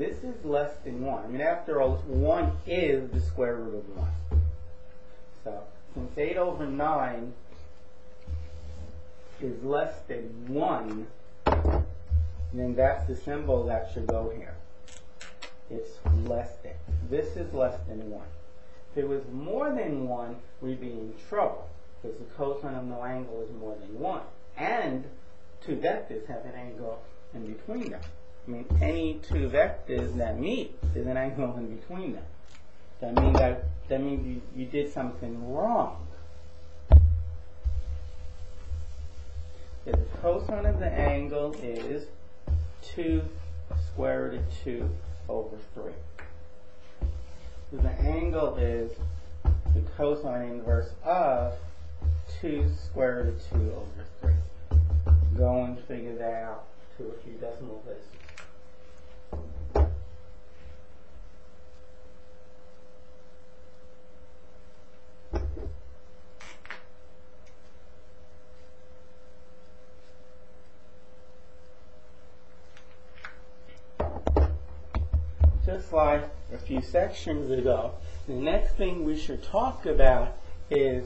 This is less than 1. I mean, after all, 1 is the square root of 1. So, since 8 over 9 is less than 1, then that's the symbol that should go here. It's less than. This is less than 1. If it was more than 1, we'd be in trouble, because the cosine of no angle is more than 1. And two vectors have an angle in between them. I mean, any two vectors that meet, there's an angle in between them. That means that that means you, you did something wrong. the cosine of the angle is 2 square root of 2 over 3. So the angle is the cosine inverse of 2 square root of 2 over 3. Go and figure that out to a few decimal places. Just like a few sections ago, the next thing we should talk about is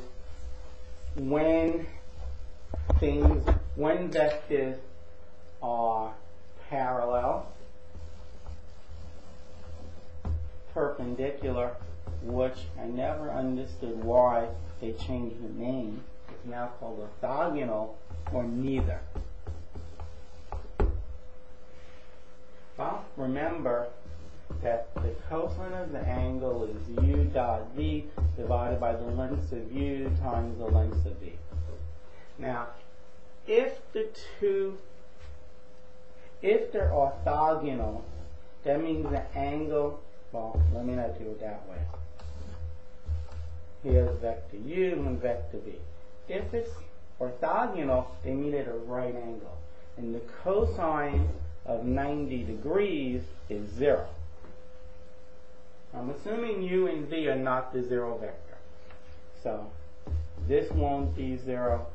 when things, when vectors are parallel, perpendicular, which I never understood why they changed the name. It's now called orthogonal or neither. Well, remember that the cosine of the angle is u dot v divided by the length of u times the length of v. Now, if the two, if they're orthogonal, that means the angle, well, let me not do it that way. Here's vector u and vector v. If it's orthogonal, they meet at a right angle. And the cosine of 90 degrees is 0. I'm assuming u and v are not the zero vector. So this won't be zero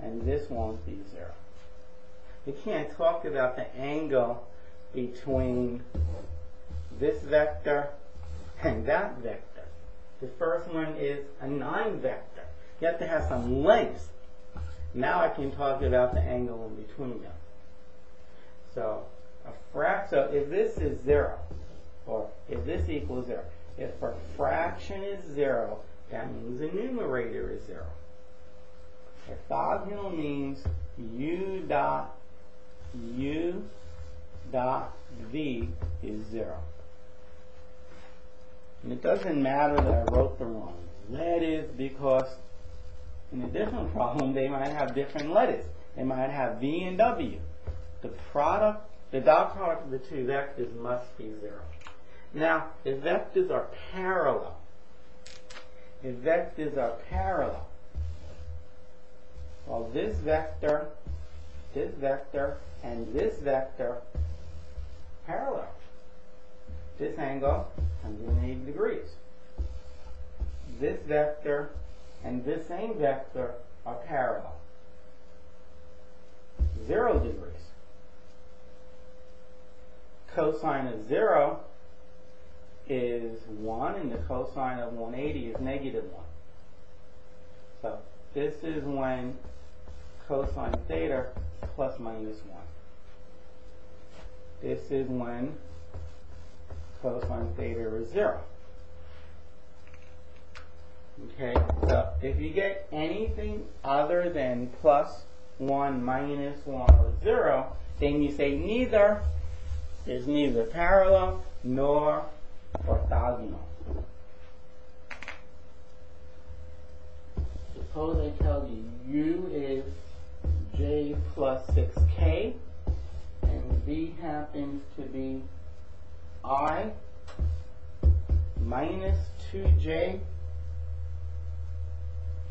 and this won't be zero. We can't talk about the angle between this vector and that vector. The first one is a 9 vector. You have to have some length. Now I can talk about the angle in between them. So a fraction, so if this is 0, if this equals 0. If a fraction is 0, that means the numerator is 0. Orthogonal means u dot u dot v is 0. And it doesn't matter that I wrote the wrong letters because in a different problem they might have different letters. They might have v and w. The product, the dot product of the two vectors must be 0. Now, if vectors are parallel, if vectors are parallel, well, this vector, this vector, and this vector parallel. This angle 180 degrees. This vector and this same vector are parallel. Zero degrees. Cosine of zero is 1 and the cosine of 180 is negative 1. So this is when cosine theta plus minus 1. This is when cosine theta is 0. Okay, so if you get anything other than plus 1, minus 1, or 0, then you say neither is neither parallel nor orthogonal. Suppose I tell you u is j plus 6k and v happens to be i minus 2j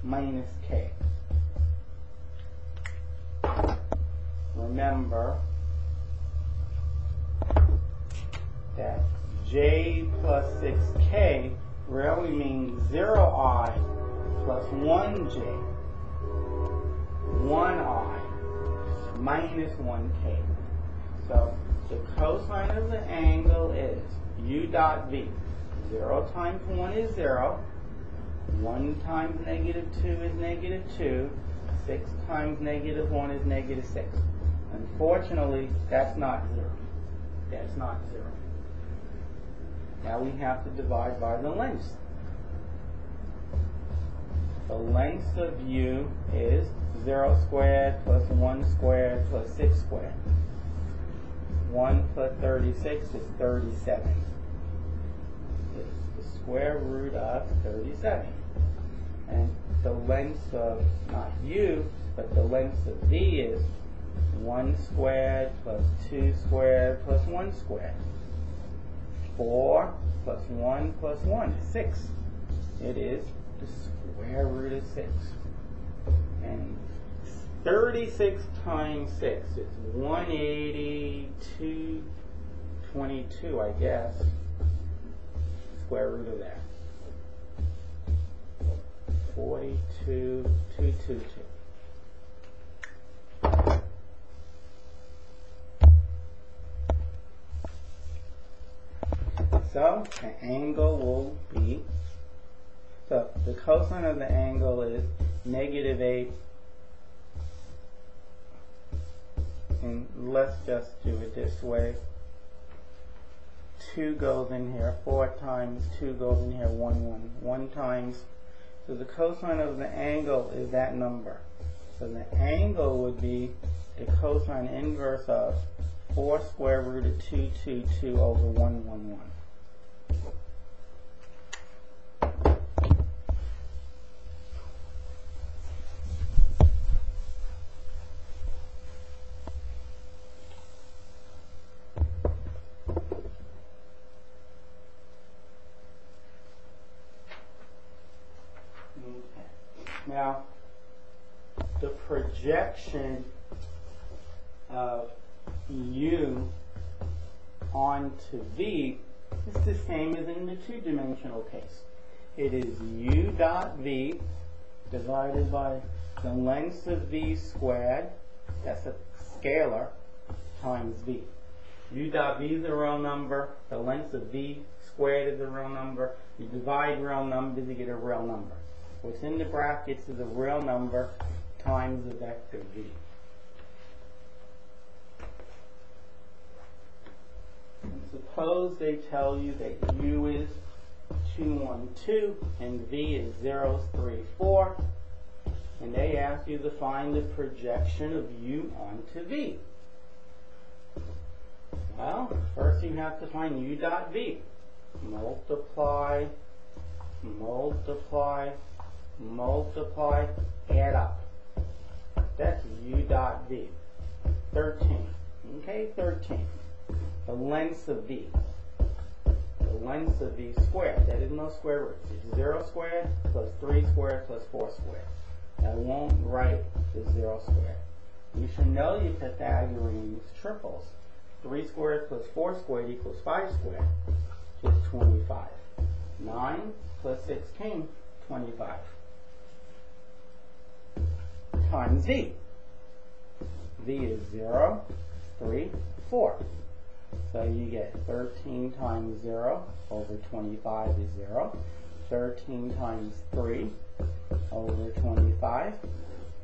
minus k. Remember that j plus 6k really means 0i plus 1j, 1i minus 1k. So the cosine of the angle is u dot v. 0 times 1 is 0. 1 times negative 2 is negative 2. 6 times negative 1 is negative 6. Unfortunately, that's not 0. That's not 0. Now we have to divide by the length. The length of u is 0 squared plus 1 squared plus 6 squared. 1 plus 36 is 37. It's the square root of 37. And the length of, not u, but the length of v is 1 squared plus 2 squared plus 1 squared. 4 plus 1 plus 1 is 6. It is the square root of 6. And 36 times 6 is 182, 22, I guess. Square root of that. 42, 222. So the angle will be, so the cosine of the angle is negative 8 and let's just do it this way. 2 goes in here, 4 times 2 goes in here, 1, 1. 1 times, so the cosine of the angle is that number. So the angle would be the cosine inverse of 4 square root of 2, 2, 2 over 1, 1, 1. Now, the projection of u onto v is the same as in the two-dimensional case. It is u dot v divided by the length of v squared, that's a scalar, times v. u dot v is a real number, the length of v squared is a real number, you divide real numbers, you get a real number. What's in the brackets is a real number times the vector v. suppose they tell you that u is 2, 1, 2 and v is 0, 3, 4 and they ask you to find the projection of u onto v. Well, first you have to find u dot v. Multiply, multiply, multiply, add up. That's u dot v. 13. Okay, 13. The length of v. The length of v squared. That is no square root. It's 0 squared plus 3 squared plus 4 squared. I won't write the 0 squared. You should know your Pythagorean triples. 3 squared plus 4 squared equals 5 squared, which is 25. 9 plus 16, 25 times v. v is 0, 3, 4. So you get 13 times 0 over 25 is 0. 13 times 3 over 25.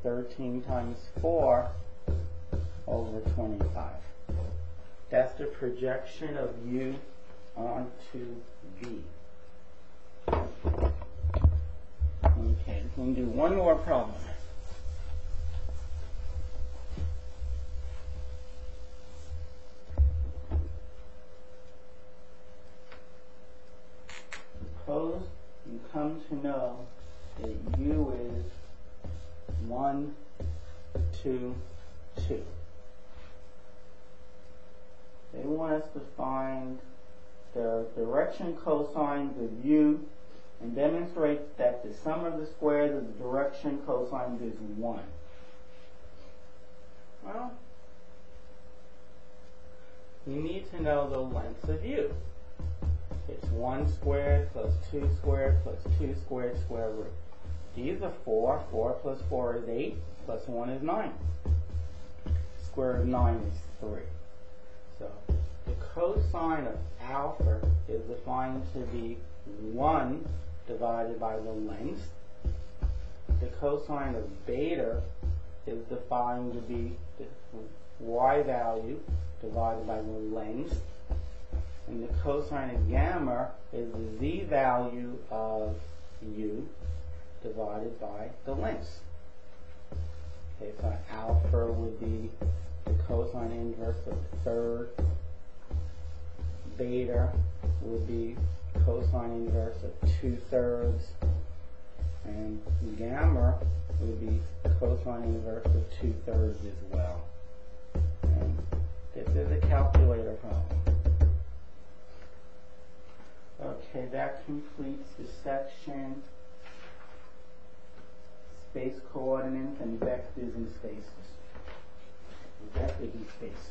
13 times 4 over 25. That's the projection of u onto v. Okay, we can do one more problem. Suppose you come to know that U is 1, 2, 2. They want us to find the direction cosines of U and demonstrate that the sum of the squares of the direction cosines is 1. Well, you need to know the lengths of U. It's 1 squared plus 2 squared plus 2 squared square root. These are 4. 4 plus 4 is 8, plus 1 is 9. Square root of 9 is 3. So the cosine of alpha is defined to be 1 divided by the length. The cosine of beta is defined to be the y value divided by the length. And the cosine of gamma is the z value of u divided by the length. Okay, so alpha would be the cosine inverse of third. Beta would be cosine inverse of two thirds. And gamma would be cosine inverse of two thirds as well. And this is a calculator problem. Okay, that completes the section space coordinates and vectors in spaces. Vectors in space.